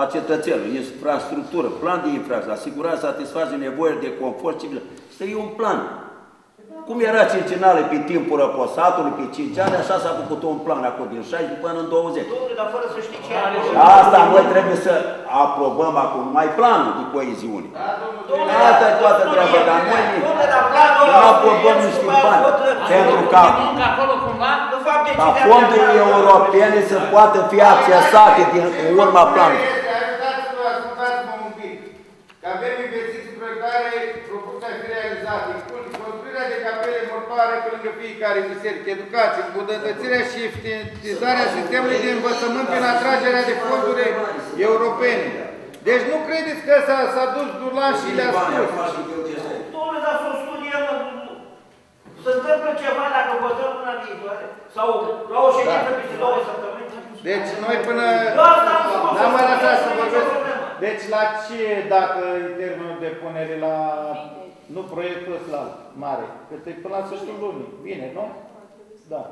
a cetățenilor, infrastructură, plan de infrastructură, asigurarea satisface nevoile de confort civil. Asta e un plan. Cum era cincinale pe timpul răposatului, pe 5 ani, așa s-a făcut un plan acum din 16 până în 20. Domnule, dar fără să știi ce Are e și- acolo. Asta noi trebuie să aprobăm acum numai planul de coeziune. Domnule, Asta e toată treaba, dar noi Domnule, dar planul nu ăla aprobăm este niște sub aia bani. hotărât. Pentru Pentru ca, muncă acolo cumva, De fapt, ca decideam fondurile de- europene să poată fi accesate din în urma planului. Ajutați-vă, ascultați-mă un pic. Că avem investiții proiectare propuse a fi realizate, inclusiv construirea de capele mortoare pe lângă fiecare biserică, educație, îmbunătățirea și eficientizarea sistemului de învățământ prin atragerea de fonduri europene. Deci nu credeți că s-a, s-a dus Dulan și le-a spus. Domnule, dar să o studiem, se întâmplă ceva dacă votăm luna viitoare? Sau la o ședință Da. peste două săptămâni? Deci noi până... Eu asta am spus. N-am mai lăsat să nicio vorbesc. Problemă. Deci la ce dată e termenul de punere la... Nu proiectul ăsta mare, că e până la sfârșitul lunii. Bine, nu? Da.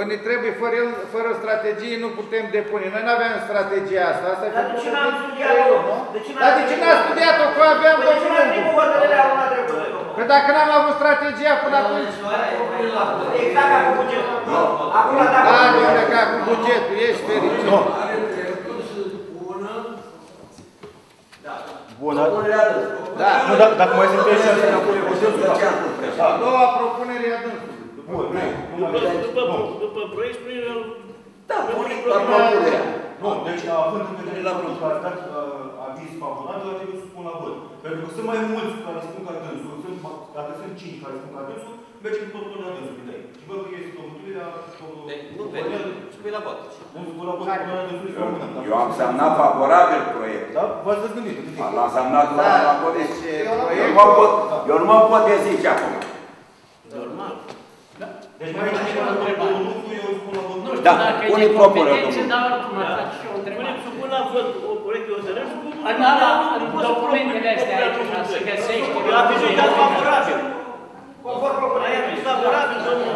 Unii trebuie, fără, el, fără strategie nu putem depune. Noi nu aveam strategia asta. asta e Dar de ce făcută n-am din studiat-o? trei luni, nu? De ce n-am Dar de ce n-a studiat-o? studiat-o? Că aveam Păi de ce n-am primit documentul. hotărârea luna trecută? Că dacă n-am avut strategia până atunci... Exact ca cu bugetul. Acum dacă... Da, domnule, ca cu bugetul, ești fericit. Nu. Are dreptul să pună Bun, Da. nu, dacă, dacă mai sunteți și alții acolo, o să A doua propunere e a dânsului. Bun, nu, nu mai După, nu. după proiect, spune Da, pune la propunerea. Nu, deci având în vedere la că ați dat uh, aviz favorabil, ar trebui să spun la vot. Pentru că sunt mai mulți care spun ca dânsul, sunt, dacă sunt 5 care spun ca dânsul, mergem cu propunerea dânsului de aici. Și văd că este domnul Turilea, domnul... Nu vede, spui la vot. Nu, spun la vot propunerea dânsului să rămână. Eu am semnat favorabil proiectul. Da? V-ați răzgândit, gândiți. L-am semnat la Da, la codec. deci, Eu nu proiectul- mă pot, eu nu mă pot dezice acum. Normal. Deci mai e cineva care spune un lucru, eu spun la vot. nu știu Da, dacă e pune de propunerea, competență, domnule. dar oricum ar face și o Punem, întrebare. supun la vot o proiect de hotărâre, supun În ala, în documentele astea aici, ca să găsești... Eu am vizit dat favorabil. Conform Ai propunerii. avut favorabil, domnul.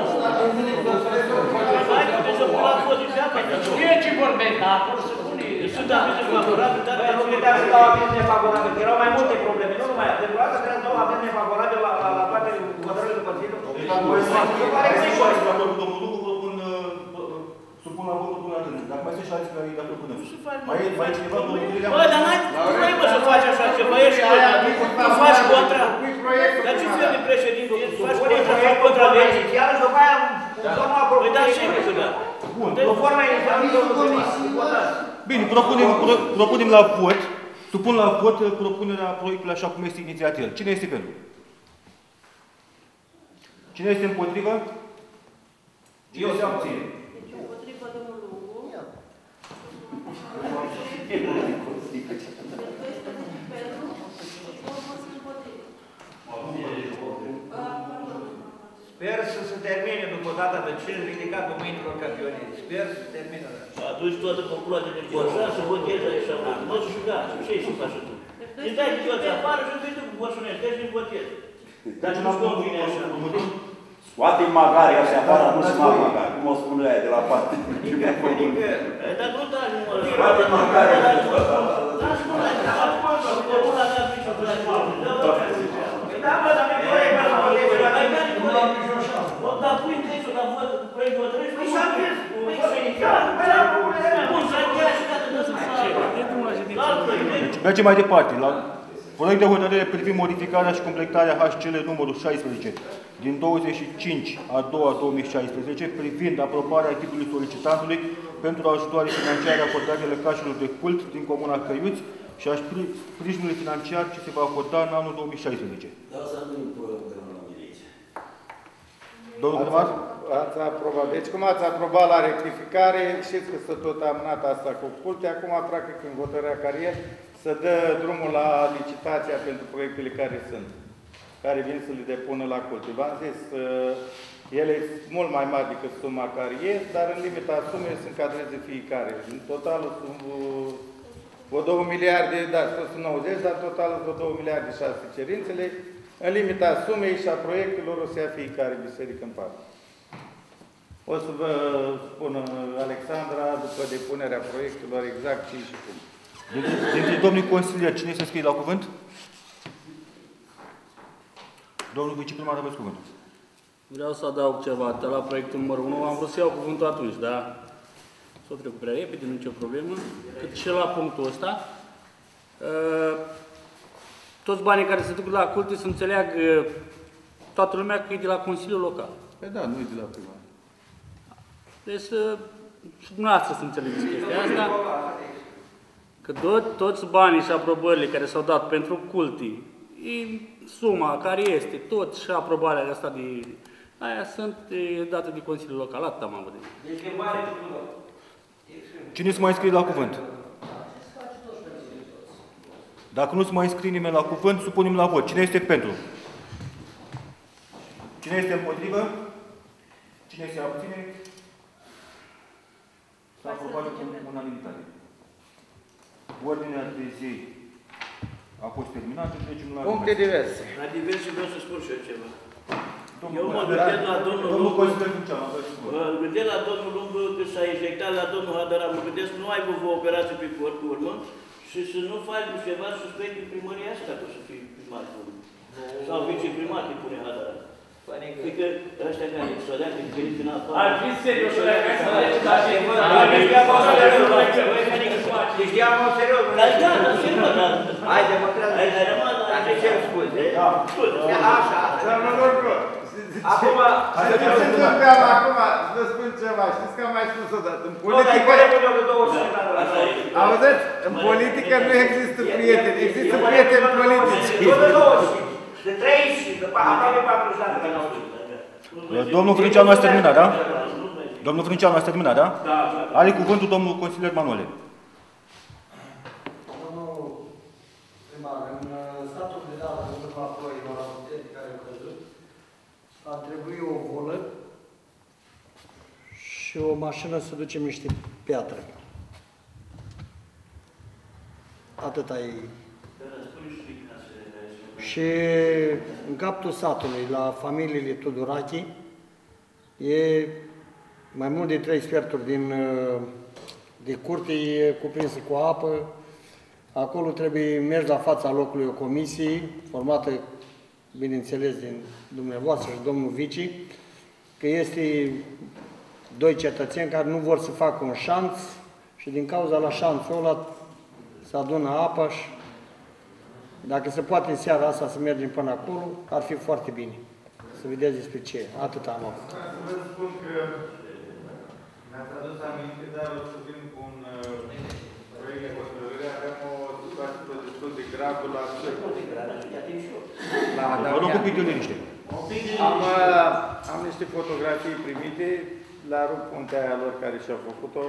Hai, puteți să pun la vot și apa. Știu ce vorbesc, dar acolo se pune... Sunt avize favorabile, dar Băi, nu puteam să dau aviz nefavorabil, că erau mai multe probleme, nu numai. Pentru asta trebuie să dau aviz nefavorabil la, la, la toate hotărârile de Consiliu. Deci dacă mai sunt Se pare că mai nu-i sunt și corect. alții de acord cu domnul Lucu, propun, uh, uh, supun la vot propunerea dânsului. Dacă mai sunt și alții care e de acord cu dânsul. Mai e, mai e cineva, domnul Turilea? Bă, dar n-ai, nu ai mă să faci așa ceva, ești tu faci contra. Dar ce fel de președinte ești? Faci Pune contra, faci proiectul contra legii. legii, iar și după aia în forma Păi da, ce propunerii. că da? Bun, În forma inițială, Bine, propunem, pro, propunem la vot, supun la vot uh, propunerea proiectului așa cum este inițiat el. Cine este pentru? Cine este împotrivă? Cine se abține? Deci împotriva domnul Lungu. Pentru, urmă sunt împotriva. Sper să se termine după data de 5 ridicat momentelor campionii. Sper să se termine. Atunci toată populația de Borșa să voteze așa. Nu să jugați, ce și faci tu? Îți dai toți afară și vezi tu cu Borșunești, deci nu votezi. Dar Deci nu convine așa. Scoate magari așa afară, nu se mai magari. Cum o spune aia de la parte. Adică, adică, Dar nu da număr. Scoate magari așa. Dar nu da, dar formula ta nu știu ce da, mă, dar nu e corect, mă, să votezi. Dar pui textul la vot cu proiect de hotărâre și Păi nu s-a știu. zis, păi s-a inițiat, păi la propunerea mea. Bun, s-a încheiat și gata, nu se face. Alt proiect. Mergem mai departe. La proiect de hotărâre privind modificarea și completarea HCL numărul 16 din 25 a 2 2016 privind aprobarea ghidului solicitantului pentru ajutoare financiare acordate lăcașilor de cult din Comuna Căiuți și a spri- sprijinului financiar ce se va acorda în anul 2016. Domnul primar? Ați aprobat. Deci cum ați aprobat la rectificare, știți că s-a tot amânat asta cu culte, acum trag în hotărârea care e, să dă drumul la licitația pentru proiectele care sunt, care vin să le depună la culte. V-am zis, uh, ele sunt mult mai mari decât suma care e, dar în limita sumei se încadreze fiecare. În total sunt uh, o 2 miliarde, da, sunt 90, dar total sunt 2 miliarde 6 cerințele. În limita sumei și a proiectelor o să ia fiecare biserică în parte. O să vă spun Alexandra, după depunerea proiectelor, exact ce și cum. Dintre, dintre domnii consilieri, cine se scrie la cuvânt? Domnul viceprimar, aveți cuvântul. Vreau să adaug ceva de la proiectul numărul 1. Am vrut să iau cuvântul atunci, dar s-o trecut prea repede, nicio problemă. Cât și la punctul ăsta. Uh, Toți banii care se duc la culte să înțeleagă toată lumea că e de la Consiliul Local. Păi da, nu e de la primar. Deci să, și dumneavoastră să înțelegeți chestia asta. Că tot, toți banii și aprobările care s-au dat pentru culti, e suma care este, tot și aprobarea asta de aia sunt e, date de Consiliul Local, atât am avut. Deci e bani tuturor. Cine se mai înscrie la cuvânt? Dacă nu se mai înscrie nimeni la cuvânt, supunem la vot. Cine este pentru? Cine este împotrivă? Cine se abține? S-a aprobat cu unanimitate. Ordinea de zi a fost terminată și trecem la... Puncte diverse. La diverse vreau să spun și eu ceva. Domnul Eu mă Consider- gândesc la domnul Domnul Lungu. Consider Vinceanu, aveți cuvânt. Mă gândesc la domnul Lungu că s-a injectat la domnul Hadara, mă gândesc nu ai vă o operație pe corp pe urmă și să nu faci ceva suspect în primăria asta, că o să fii primar. Sau viceprimar, îi pune Hadara. Adică ăștia care s-o dea din gândit în afară. Ar fi serios, dacă ai să faci la Deci ia-mă Deci ia-mă serios. Dar da, dar serios, dar... Haide, mă trebuie. Ai ai rămas la Dar de ce îmi scuze? Scuze. Așa. Acum, Să nu se întâmple acum, să vă spun ceva, știți că am mai spus odată, în nu, dar e politică, care pune de 25 de Asta ani. e. auziți, în politică nu există prieteni, există prieteni politici. Nu de 25, de 35, de aproape 40 de ani. Domnul Frânceanu ați terminat, da? Domnul Frânceanu ați terminat, da? Da, da. Are cuvântul domnul consilier Manuele. Domnul primar, în uh, statul de dată în urma ploilor puternice care au căzut, a trebuit o volă și o mașină să ducem niște piatră. Atâta e. Și în capul satului, la familiile Tudorache, e mai mult de trei sferturi din, uh, de curte e cuprinsă cu apă. Acolo trebuie mers la fața locului o comisie, formată, bineînțeles, din dumneavoastră și domnul Vici, că este doi cetățeni care nu vor să facă un șanț și din cauza la șanțul ăla se adună apa și dacă se poate în seara asta să mergem până acolo, ar fi foarte bine. Să vedeți despre ce. Atât am avut. Vreau să vă spun că mi-ați adus aminte, dar o să vin cu un uh, proiect de hotărâre. Avem o situație destul de gravă la La Vă rog un pic de liniște. Am, uh, am niște fotografii primite la rup puntea aia lor care și-au făcut-o.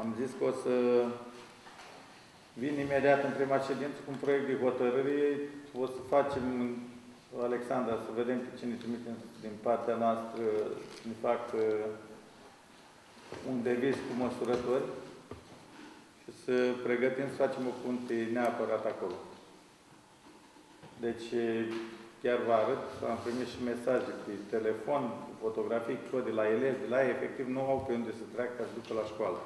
Am zis că o să vin imediat în prima ședință cu un proiect de hotărâre. O să facem, Alexandra, să vedem pe cine trimitem din partea noastră să ne fac uh, un deviz cu măsurători și să pregătim să facem o punte neapărat acolo. Deci, chiar vă arăt, am primit și mesaje pe telefon, cu fotografii, tot de la elevi, de la ei, efectiv nu au pe unde să treacă ca să ducă la școală.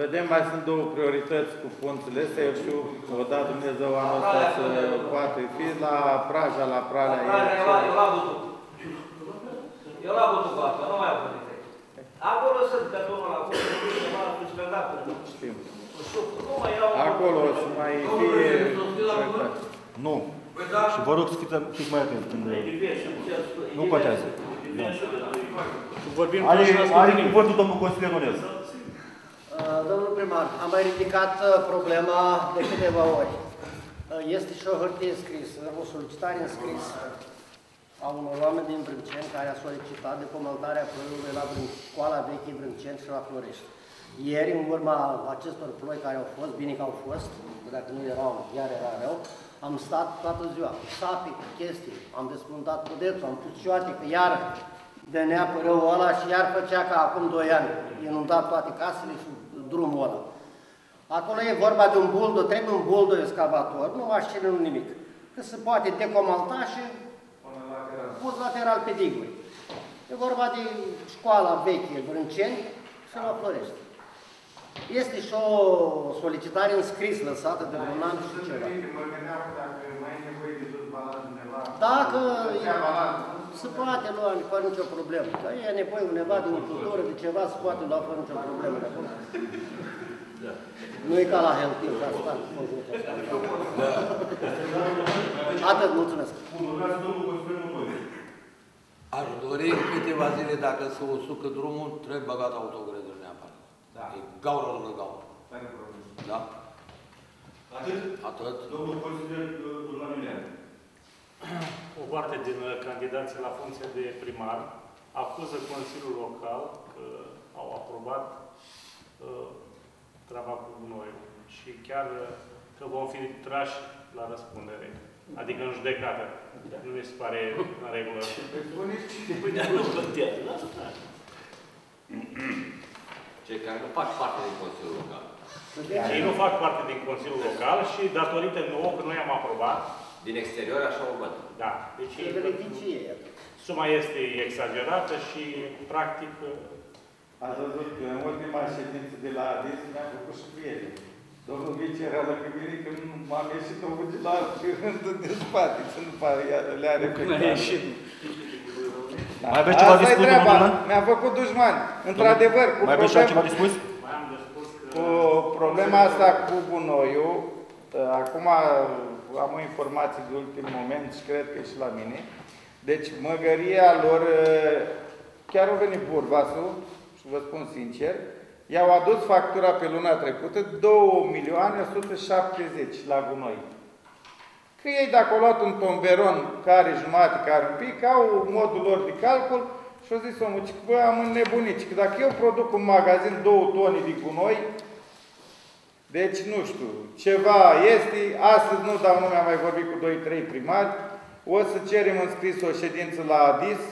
Vedem, mai sunt două priorități cu punțile astea, eu știu, o da Dumnezeu anul ăsta să poate fi la Praja, la Pralea. Eu e- l-am eu l-am văzut. Eu l-am văzut cu asta, nu mai am văzut. Acolo sunt, că domnul acolo, ceva suspendat. Știm. Nu mai erau... Acolo o să mai fie... Nu. Și vă rog să fiți, fiți mai atenți. când- Nu contează. Da. Și vorbim Are, toți și are ascultăm. cuvântul domnul consilier Onel. Uh, Domnul primar, am mai ridicat uh, problema de câteva ori. Uh, Este și o hârtie scrisă, o solicitare înscrisă a unor oameni din Brânceni care a solicitat decomaltarea ploiului la Brân- școala veche Brânceni și la Florești. Ieri, în urma acestor ploi care au fost, bine că au fost, că dacă nu erau, iar era rău, am stat toată ziua cu sapi, cu chestii, am despuntat podețul, am pus cioate, că iar de neapă rău ăla și iar făcea ca acum 2 ani, inundat toate casele și drumul ăla. Acolo e vorba de un buldo, trebuie un buldo excavator, nu mașină, nu nimic. Că se poate decomalta și pus lateral pe diguri. E vorba de școala veche Vrânceni și la Florești. Este și o solicitare înscris lăsată de un an și ceva. Mă gândeam că dacă mai e nevoie de tot Dacă Ia balanță. se poate lua fără nicio problemă. Că e nevoie undeva de o cultură, de ceva, se poate lua fără nicio problemă de acolo. Nu e ca la Heltin, ca asta. Atât, mulțumesc. Aș dori în câteva zile, dacă se usucă drumul, trebuie băgat autogrezul neapărat. Da. E gaură lângă gaură. Da? Atât? Atât. Domnul consilier Durlan Iulian. O parte din uh, candidații la funcție de primar acuză Consiliul Local că au aprobat uh, treaba cu noi și chiar uh, că vom fi trași la răspundere. Adică în judecată. Nu mi se pare în regulă. Păi dar nu contează, lasă Cei care nu fac parte din Consiliul Local. Ei nu fac parte din Consiliul Local și datorită nouă, că noi am aprobat, Din exterior așa o văd. da, deci E beneficie. suma este exagerată și practic Ați văzut că în ultima ședință de la ADIS mi-am făcut și prieteni. Domnul Vice era lângă mine că nu m-am ieșit o la rând de spate, să nu pare, le-a reflectat. Da. Mai aveți ceva de Asta e spus, treaba. domnul Dulan? Mi-a făcut dușman. Într-adevăr, cu, Mai aveți și problem, altceva de spus? mai am de spus că cu problema asta cu gunoiul, ă, acum am o informație de ultim moment și cred că e și la mine. Deci măgăria lor, ă, chiar au venit Burvasul, și vă spun sincer, i-au adus factura pe luna trecută 2 milioane 170 la gunoi. Că ei dacă au luat un tomberon care jumate, care un pic, au modul lor de calcul și au zis omul, că bă, am înnebunit, că dacă eu produc în magazin două tone de gunoi, deci nu știu, ceva este, astăzi nu dau nume, am mai vorbit cu 2-3 primari, o să cerem în scris o ședință la ADIS,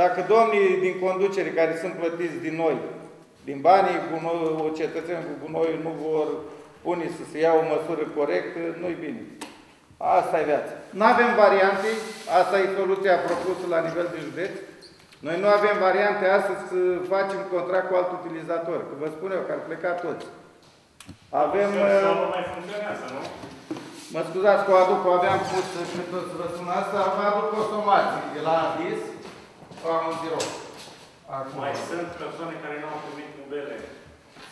dacă domnii din conducere care sunt plătiți din noi, din banii gunoi, cetățeni cu gunoi nu vor pune să se ia o măsură corectă, nu-i bine. Asta e viața. Nu avem variante, asta e soluția propusă la nivel de județ. Noi nu avem variante astăzi să facem contract cu alt utilizator, că vă spun eu că ar pleca toți. Avem... să uh, nu mai funcționează, nu? Mă scuzați că o aduc, o aveam pus, cred că o să vă spun asta, vă aduc o somație de la ADIS, am un birou. Acum. Mai sunt persoane care nu au primit mobile.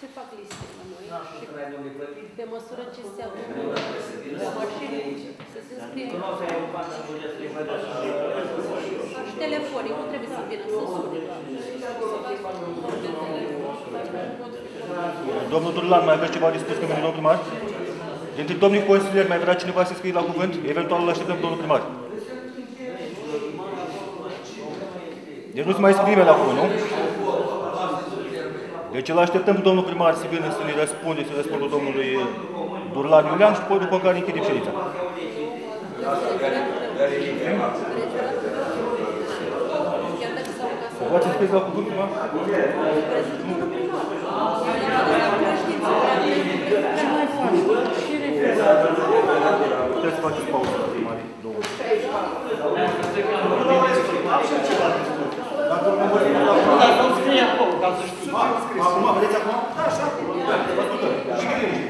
Se fac liste la noi Nu știu și că ai domnule plătit. pe măsură ce se aduc Nu, nu, trebuie să vină la să mașini, aici. să se scrie. Nu o să iau bani să buget să-i văd așa. Și telefonic, nu trebuie să vină să sune. Domnul Durlan, mai aveți ceva de spus, domnul primar? Dintre domnii consilieri, mai vrea cineva să scrie la cuvânt? Eventual îl așteptăm domnul primar. Deci nu se mai scrie nimeni acolo, nu? Deci îl așteptăm pe domnul primar să vină să ne răspunde, să răspundă domnului Durlan Iulian și după care închidem ședința. Chiar dacă s-au casat. Poate să scrieți la cuvânt, primar? Ce mai faci? Puteți să faceți pauză, primar. Două. Dacă nu vă Dar nu scrie acolo, ca să știi. Acum, vedeți acum? Da, așa. Vă ascultăm. Și gândiți.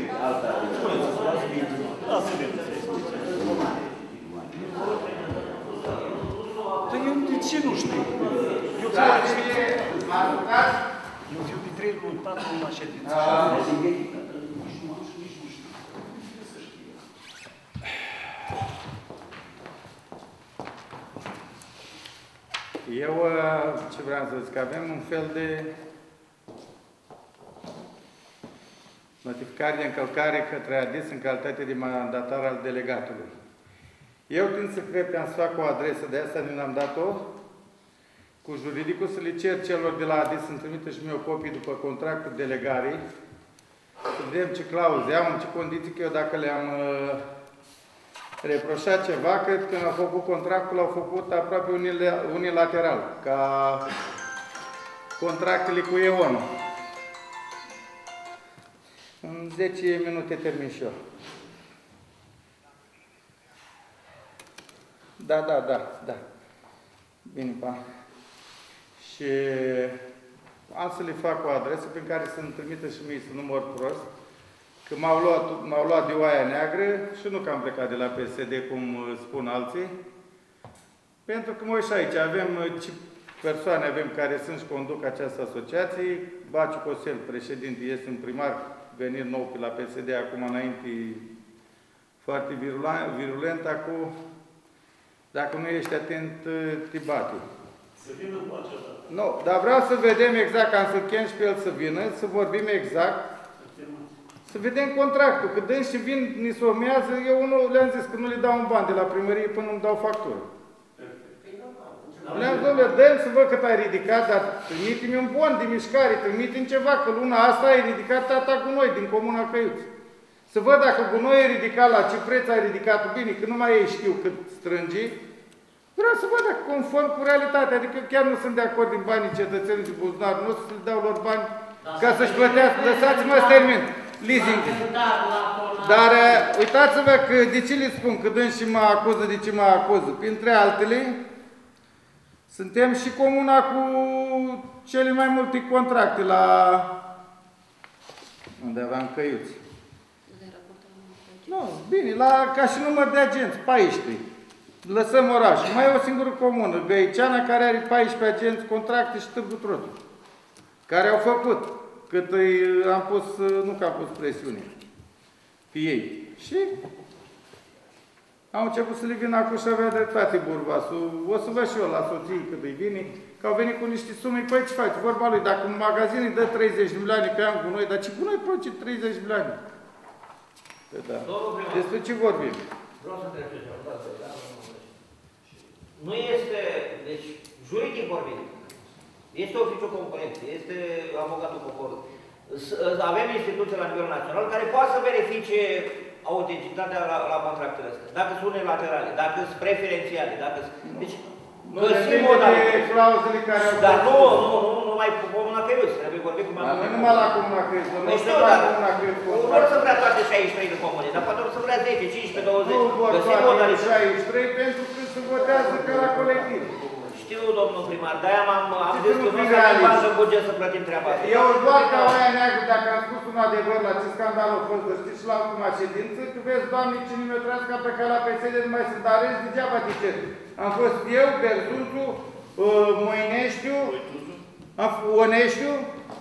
Dar eu de ce nu știu? Eu Da, fiu, fie, mă aruncați? eu fiu de trei luni, patru luni la ședință. Eu uh, ce vreau să zic, avem un fel de notificare de încălcare către ADIS în calitate de mandatar al delegatului. Eu tind să cred că am să fac o adresă, de asta nu am dat-o, cu juridicul să le cer celor de la ADIS să-mi trimită și mie o copie după contractul delegării, să vedem ce clauze au, în ce condiții, că eu dacă le-am uh, reproșat ceva, cred că au făcut contractul, au făcut aproape unile- unilateral, ca contractele cu EON. În 10 minute termin și eu. Da, da, da, da. Bine, pa. Și am să le fac o adresă prin care să-mi trimită și mie să nu mor prost, că m-au luat, m-au luat de oaia neagră și nu că am plecat de la PSD, cum uh, spun alții. Pentru că, mă și aici, avem uh, ce persoane avem care sunt și conduc această asociație. Baciu Cosel, președinte, este un primar venit nou pe la PSD, acum înainte foarte virulent, virulent acum, dacă nu ești atent, uh, te bate. Să vină cu aceasta. Nu, dar vreau să vedem exact, am să chem și pe el să vină, să vorbim exact, să vedem contractul. Că dâns și vin, ni se urmează, eu unul le-am zis că nu le dau un ban de la primărie până nu-mi dau factură. Le-am zis, domnule, dăm să văd cât ai ridicat, dar trimite-mi un bon de mișcare, trimite-mi ceva, că luna asta ai ridicat tata gunoi din Comuna Căiuți. Să văd dacă gunoi e ridicat, la ce preț ai ridicat bine, că nu mai ei știu cât strângi. Vreau să văd dacă conform cu realitatea, adică eu chiar nu sunt de acord din banii cetățenilor din buzunar, nu o să le dau lor bani ca să-și plătească, lăsați-mă să termin, leasing. Dar uh, uitați-vă că de ce le spun, că dâns și mă acuză, de ce mă acuză. Printre altele, suntem și comuna cu cele mai multe contracte la unde aveam căiuți. Nu, bine, la, ca și număr de agenți, 14. Lăsăm orașul. Mai e o singură comună, Găiceana, care are 14 agenți, contracte și Târgu Trotu. Care au făcut. Cât îi am pus, nu că am pus presiune pe ei. Și au început să le vină acum și avea dreptate burbasul. O să văd și eu la soții cât îi vine, că au venit cu niște sume, păi ce faci? Vorba lui, dacă un magazin îi dă 30 de milioane pe an cu noi, dar ce cu noi produce 30 de milioane? Păi Da. Despre ce vorbim? Vreau să întreb ceva, da, da, da, Nu este, deci, juridic vorbind, este oficiul concurenței, este avocatul poporului. S- Avem instituții la nivel național care poate să verifice autenticitatea la, la contractele astea. Dacă sunt unilaterale, dacă sunt preferențiale, dacă sunt... Deci, Nu găsim depinde modalități. de clauzele care au Dar nu, fost. nu, nu, nu numai cu Comuna Căiuți, trebuie vorbit cu mai Dar nu multe. numai la Comuna Căiuți, nu Păi știu, numai dar la Comuna Căiuți. vor să vrea toate 63 de comune, dar poate să vrea 10, 15, 20. Nu vor Găsim toate modalități. 63 pentru că se votează ca la colectiv. Știu, domnul primar, de-aia am, am Știu zis că că nu nu fi să avem realist. bani să buget să plătim treaba asta. Eu doar ca oaia neagră, dacă am spus un adevăr la ce scandal a fost, că știți și la ultima ședință, că vezi, Doamne, cine mi-o trească a plecat la PSD, nu mai sunt, dar rest degeaba de ce. Am fost eu, Berzunțu, uh, Moineștiu, am f- Oneștiu,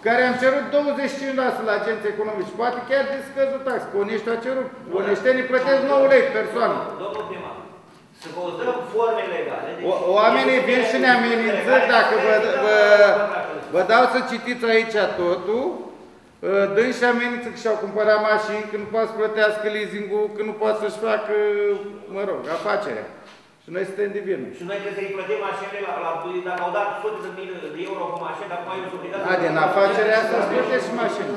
care am cerut 25% la agenții economici, poate chiar de scăzut tax, că Oneștiu a cerut, Oneștenii plătesc 9 lei persoană. Domnul primar, să căutăm forme legale. Deci, O- Oamenii vin și ne amenință, dacă vă, vă, vă dau să citiți aici totul, uh, dând și amenință că și-au cumpărat mașini, că nu poate să plătească leasing-ul, că nu poate să-și facă, mă rog, afacerea. Și noi suntem de vină. Și noi trebuie să-i plătim mașinile la, la, dacă au dat sute de mii de euro cu mașini, dar mai eu sunt obligat A, din afacerea asta îți plătești și mașini.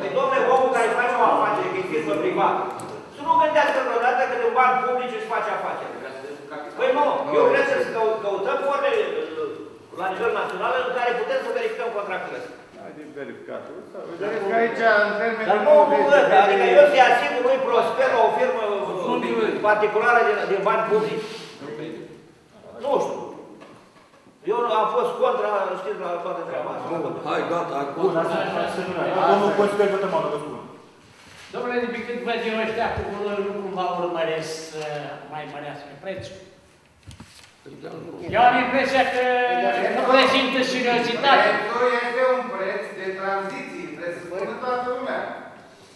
Păi, domnule, omul care își face o afacere, că e firmă privată, să nu gândească vreodată că din bani publici își face afacere. Păi nu, eu cred că să cău- căutăm forme uh, la nivel național în care putem să verificăm contractele astea. Hai de verificat. Vedeți că aici, în termen Dar de nu, nu 90 văd, de adică lei- eu să-i asigur lui Prosper la o firmă particulară din, din bani publici. Nu știu. Eu am fost contra, știți, la toată treaba asta. Hai, gata, acum. Bun, asta Domnul Consilier Vătămană, vă spun. Domnule, de pe cât văd eu ăștia cu bună nu cumva urmăresc să mai mărească prețul. Eu am impresia că nu prezintă seriozitate. Prețul este un preț de tranziție, trebuie să spună toată lumea.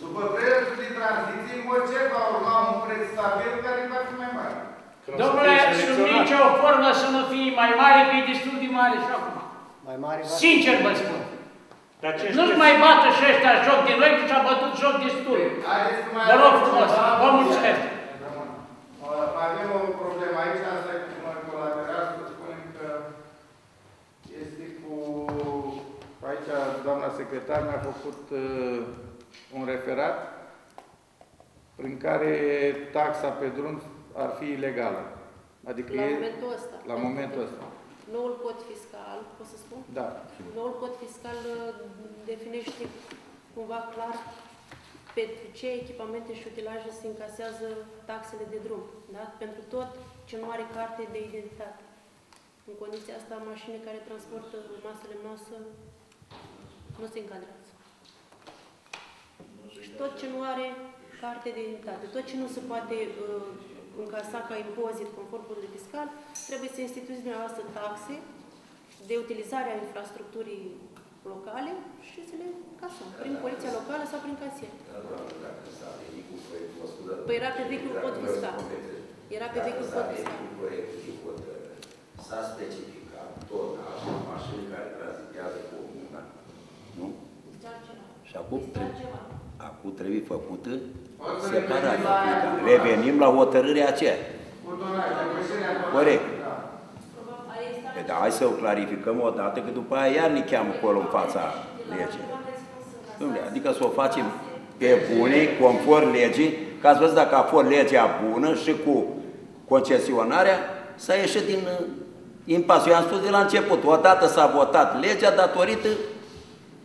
După prețul de tranziție, în mod cer va urma un preț stabil care va fi mai mare. Domnule, sub nicio formă să nu fie mai mare, că e destul de mare și acum. Mai mare va Sincer vă spun. Dar ce Nu-ți mai bată și ăștia joc de noi, că și-a bătut joc destul. Haideți să mai Vă rog avem frumos, ceva. vă mulțumesc. Uh, Mai avem o problemă aici, asta e cu noi colateral, să spunem că este cu... Aici doamna secretar mi-a făcut uh, un referat prin care taxa pe drum ar fi ilegală. Adică La e, momentul ăsta. la momentul ăsta. Noul cod fiscal, pot să spun? Da. Noul cod fiscal uh, definește cumva clar pe ce echipamente și utilaje se încasează taxele de drum. Da? Pentru tot ce nu are carte de identitate. În condiția asta, mașini care transportă masă lemnoasă nu se încadrează. Și tot ce nu are carte de identitate, tot ce nu se poate uh, încasa ca impozit conform codului fiscal, trebuie să instituiți dumneavoastră taxe de utilizare a infrastructurii locale și să le casăm, prin poliția locală sau prin casier. Păi era pe vechiul cod fiscal. Era pe vechiul cod fiscal. S-a specificat tonajul mașini care tranzitează comuna. Nu? Este altceva. Și acum Este trebuie, altceva. acum trebuie făcută separarea. Revenim la hotărârea aceea. Corect. Probabil, aia este Păi da, hai să o clarificăm o dată, că după aia iar ne cheamă acolo în fața legii. Dom'le, adică să o facem pe bune, conform legii, că ați văzut dacă a fost legea bună și cu concesionarea, s-a ieșit din uh, impasul. Eu am spus de la început, odată s-a votat legea datorită,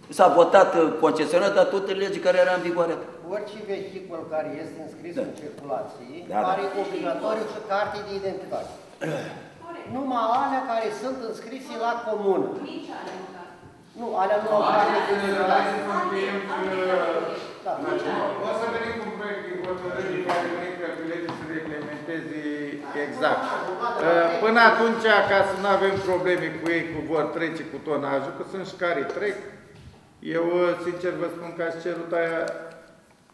s-a votat uh, concesionarea datorită legii care era în vigoare. Orice vehicul care este înscris Da. în circulație Da, da. are obligatoriu și carte de identitate. Numai alea care sunt înscrise la comună. Nici alea măcar. Nu, alea nu au carte de identitate. Da. O să venim cu un proiect de hotărâri care venit pe lege să reglementeze exact. Uh, Până atunci, ca să nu avem probleme cu ei, cu vor trece cu tonajul, că sunt și care trec, eu, uh, sincer, vă spun că aș cerut aia,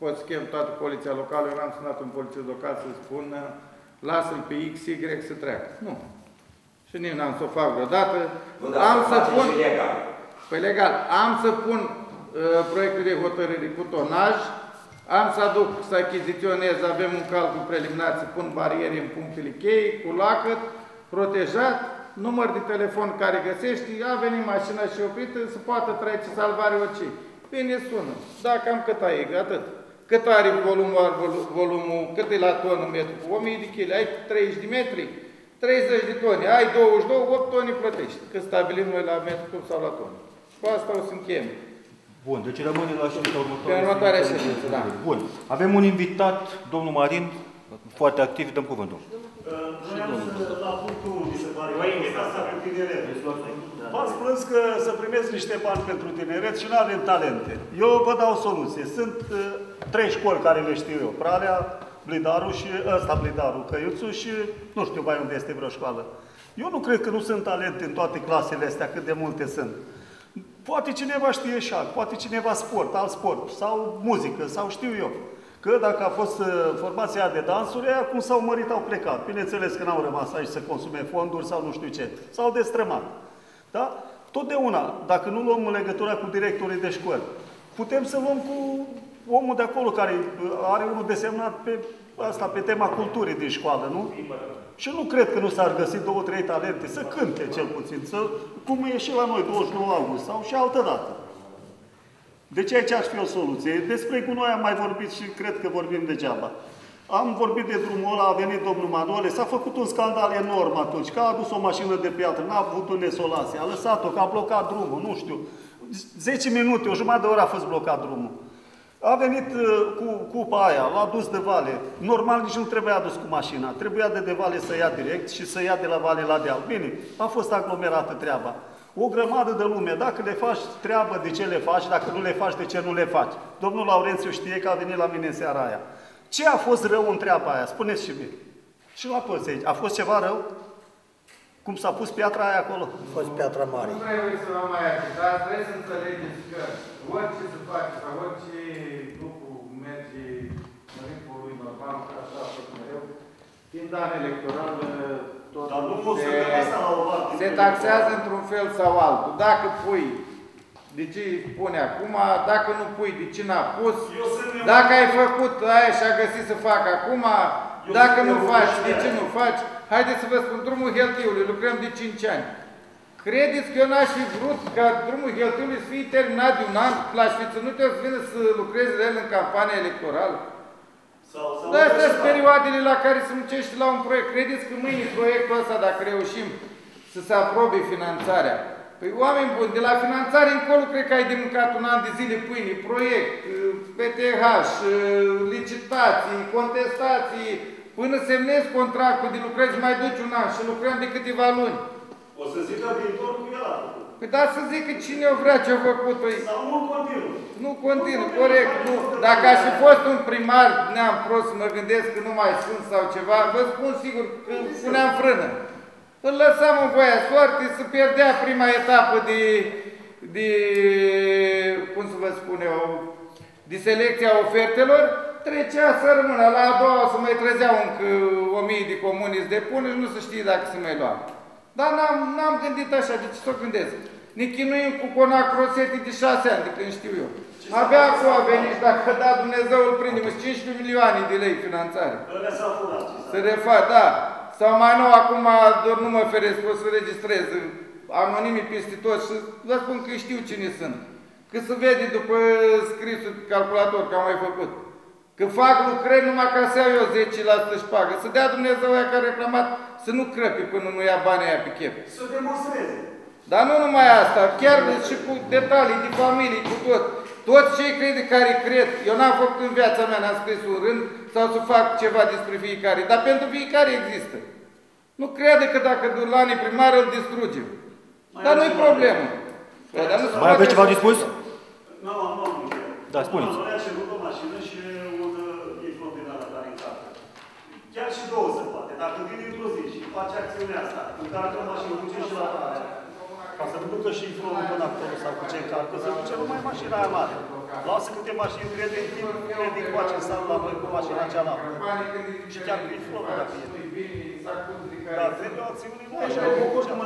pot să chem toată poliția locală, eu am sunat un polițist local să spun, uh, lasă-l pe X, Y să treacă. Nu. Și nici n-am să o fac vreodată. Am să pun... Păi legal, am să pun uh, proiectul de hotărâre cu tonaj, am să aduc, să achiziționez, avem un calcul preliminar, să pun bariere în punctele cheie, cu lacăt, protejat, număr de telefon care găsești, a venit mașina și oprită, să poată trece salvare orice. Bine sună. Dacă am cât ai, atât. Cât are volumul, are volu- volumul, cât e la tonă metru, cu 1000 de kg, ai 30 de metri, 30 de tone, ai 22, 8 tone plătești. Că stabilim noi la metru cum sau la tonă. Cu asta o să încheiem. Bun, deci rămâne la ședința următoare. Pe următoarea ședință, da. Bun. Avem un invitat, domnul Marin, foarte activ, îi dăm cuvântul. Vreau să, la punctul 1, mi se pare, asta cu tineret. V-ați plâns că să primesc niște bani pentru tineret și nu avem talente. Eu vă dau o soluție. Sunt uh, trei școli care le știu eu. Pralea, Blidaru și ăsta Blidaru, Căiuțu și nu știu mai unde este vreo școală. Eu nu cred că nu sunt talente în toate clasele astea, cât de multe sunt. Poate cineva știe șah, poate cineva sport, alt sport, sau muzică, sau știu eu. Că dacă a fost uh, formația de dansuri, aia cum s-au mărit, au plecat. Bineînțeles că n-au rămas aici să consume fonduri sau nu știu ce. S-au destrămat. Da? Totdeauna, dacă nu luăm legătura cu directorii de școli, putem să luăm cu omul de acolo care uh, are unul desemnat pe asta, pe tema culturii din școală, nu? Și nu cred că nu s-ar găsi două, trei talente, să cânte cel puțin, să, cum e și la noi 29 august, sau și altă dată. Deci aici ar fi o soluție. Despre gunoi am mai vorbit și cred că vorbim degeaba. Am vorbit de drumul ăla, a venit domnul Manole, s-a făcut un scandal enorm atunci, că a adus o mașină de piatră, n-a avut unde să o lase, a lăsat-o, că a blocat drumul, nu știu. 10 minute, o jumătate de oră a fost blocat drumul. A venit uh, cu cupa aia, l-a dus de vale. Normal nici nu trebuia adus cu mașina. Trebuia de de vale să ia direct și să ia de la vale la deal. Bine, a fost aglomerată treaba. O grămadă de lume. Dacă le faci treabă, de ce le faci? Dacă nu le faci, de ce nu le faci? Domnul Laurențiu știe că a venit la mine în seara aia. Ce a fost rău în treaba aia? Spuneți și mie. Și la toți aici. A fost ceva rău? Cum s-a pus piatra aia acolo? A fost piatra mare. Nu trebuie să vă mai dar trebuie să înțelegeți că orice se face sau orice lucru merge în ritmul lui normal, că așa a fost mereu, fiind an electoral, tot Dar nu poți să se, dai asta la o parte. se taxează într-un fel sau altul. Dacă pui, de ce îi pune acum, dacă nu pui, de ce n-a pus, Eu sunt dacă ai făcut aia și a găsit să facă acum, Eu dacă sunt nu eu faci, și de aia. ce nu faci? Haideți să vă spun, drumul Heltiului, lucrăm de 5 ani. Credeți că eu n-aș fi vrut ca drumul Heltiului să fie terminat de un an, l-aș fi ținut eu să vină să lucreze de el în campania electorală? Sau, sau Dar astea sunt perioadele la care se muncește la un proiect. Credeți că mâine proiectul ăsta, dacă reușim să se aprobe finanțarea, Păi oameni buni, de la finanțare încolo cred că ai de mâncat un an de zile pâine, proiect, PTH, licitații, contestații, până semnezi contractul de lucrezi mai duci un an și lucrăm de câteva luni. O să zică viitorul cu el a făcut. Păi da să zic că cine o vrea ce a făcut, păi Sau unul continuu. Nu continuă, corect. Nu. Dacă aș fi fost un primar, ne-am prost să mă gândesc că nu mai sunt sau ceva, vă spun sigur că puneam frână. Îl lăsam în voia soartei să pierdea prima etapă de, de, cum să vă spun eu, de selecția ofertelor, trecea să rămână. La a doua să mai trezeau încă o mie de comuni să depună și nu se știe dacă se mai lua. Dar n-am gândit așa, de ce să o gândesc? Ne chinuim cu conac Rosetti de șase ani, de când știu eu. Abia acum a venit și dacă da Dumnezeu îl prindem, 15 milioane de lei finanțare. Ălea s-au furat. Se refac, da. Sau mai nou, acum doar nu mă feresc, pot să registrez anonimi peste tot și vă spun că știu cine sunt. Că se vede după scrisul pe calculator că am mai făcut. Că fac lucrări numai ca să iau eu 10% șpagă. Să dea Dumnezeu aia care a reclamat să nu crăpi până nu ia banii aia pe chep. Să demonstreze. Dar nu numai asta, chiar și cu detalii de familie, cu tot. Toți cei crede care cred, eu n-am făcut în viața mea, n-am scris un rând sau să fac ceva despre fiecare, dar pentru fiecare există. Nu crede că dacă Durlani primar îl distrugem. Dar nu-i problemă. Dar nu se Mai aveți poate ceva să- de spus? Nu, nu, nu. Da, spuneți. Am dorea și rupt o mașină și un iPhone din ala care încarcă. Chiar și două se poate. Dacă vine într-o zi și face acțiunea asta, încarcă o mașină, duce și la tare, ca să nu ducă și inflonul până acolo sau cu ce încarcă, să duce numai mașina aia mare. Lasă câte mașini crede în timp, crede în coace în sală la voi cu mașina cealaltă. Și chiar cu inflonul dacă e. Dar trebuie o acțiune nu așa.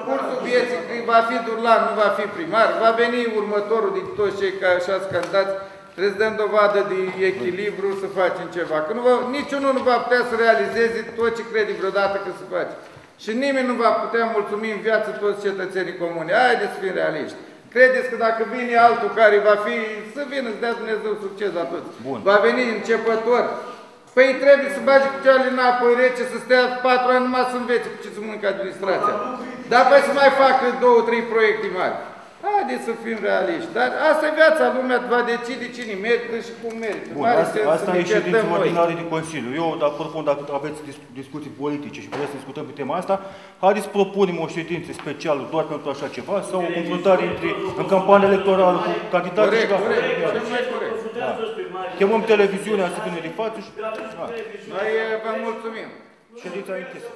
Cursul vieții, când va fi Durlan, nu va fi primar, va veni următorul din toți cei care așa candidați, trebuie să dăm dovadă de echilibru, să facem ceva. Că nu va, niciunul nu va putea să realizeze tot ce crede vreodată că se face. Și nimeni nu va putea mulțumi în viață toți cetățenii comuni. Haideți să fim realiști. Credeți că dacă vine altul care va fi, să vină, să dea Dumnezeu succes la toți. Bun. Va veni începător. Păi trebuie să bage picioarele în apă rece, să stea patru ani numai să învețe cu ce să mănâncă administrația. Dar păi să mai facă două, trei proiecte mari. Haideți să fim realiști. Dar asta e viața, lumea va decide cine merită și cum merită. Bun, N-are asta, sens să asta ne e ședința certăm noi. ordinară din Consiliu. Eu, dacă propun, dacă aveți dis- discuții politice și vreți să discutăm pe tema asta, haideți să propunem o ședință specială doar pentru așa ceva sau o confruntare între, în campanie electorală cu candidații și Corect, gata. corect. Iar. Cel mai corect. Chemăm televiziunea să vină de față și... Da. Noi eh, vă mulțumim. Ședința e închisă.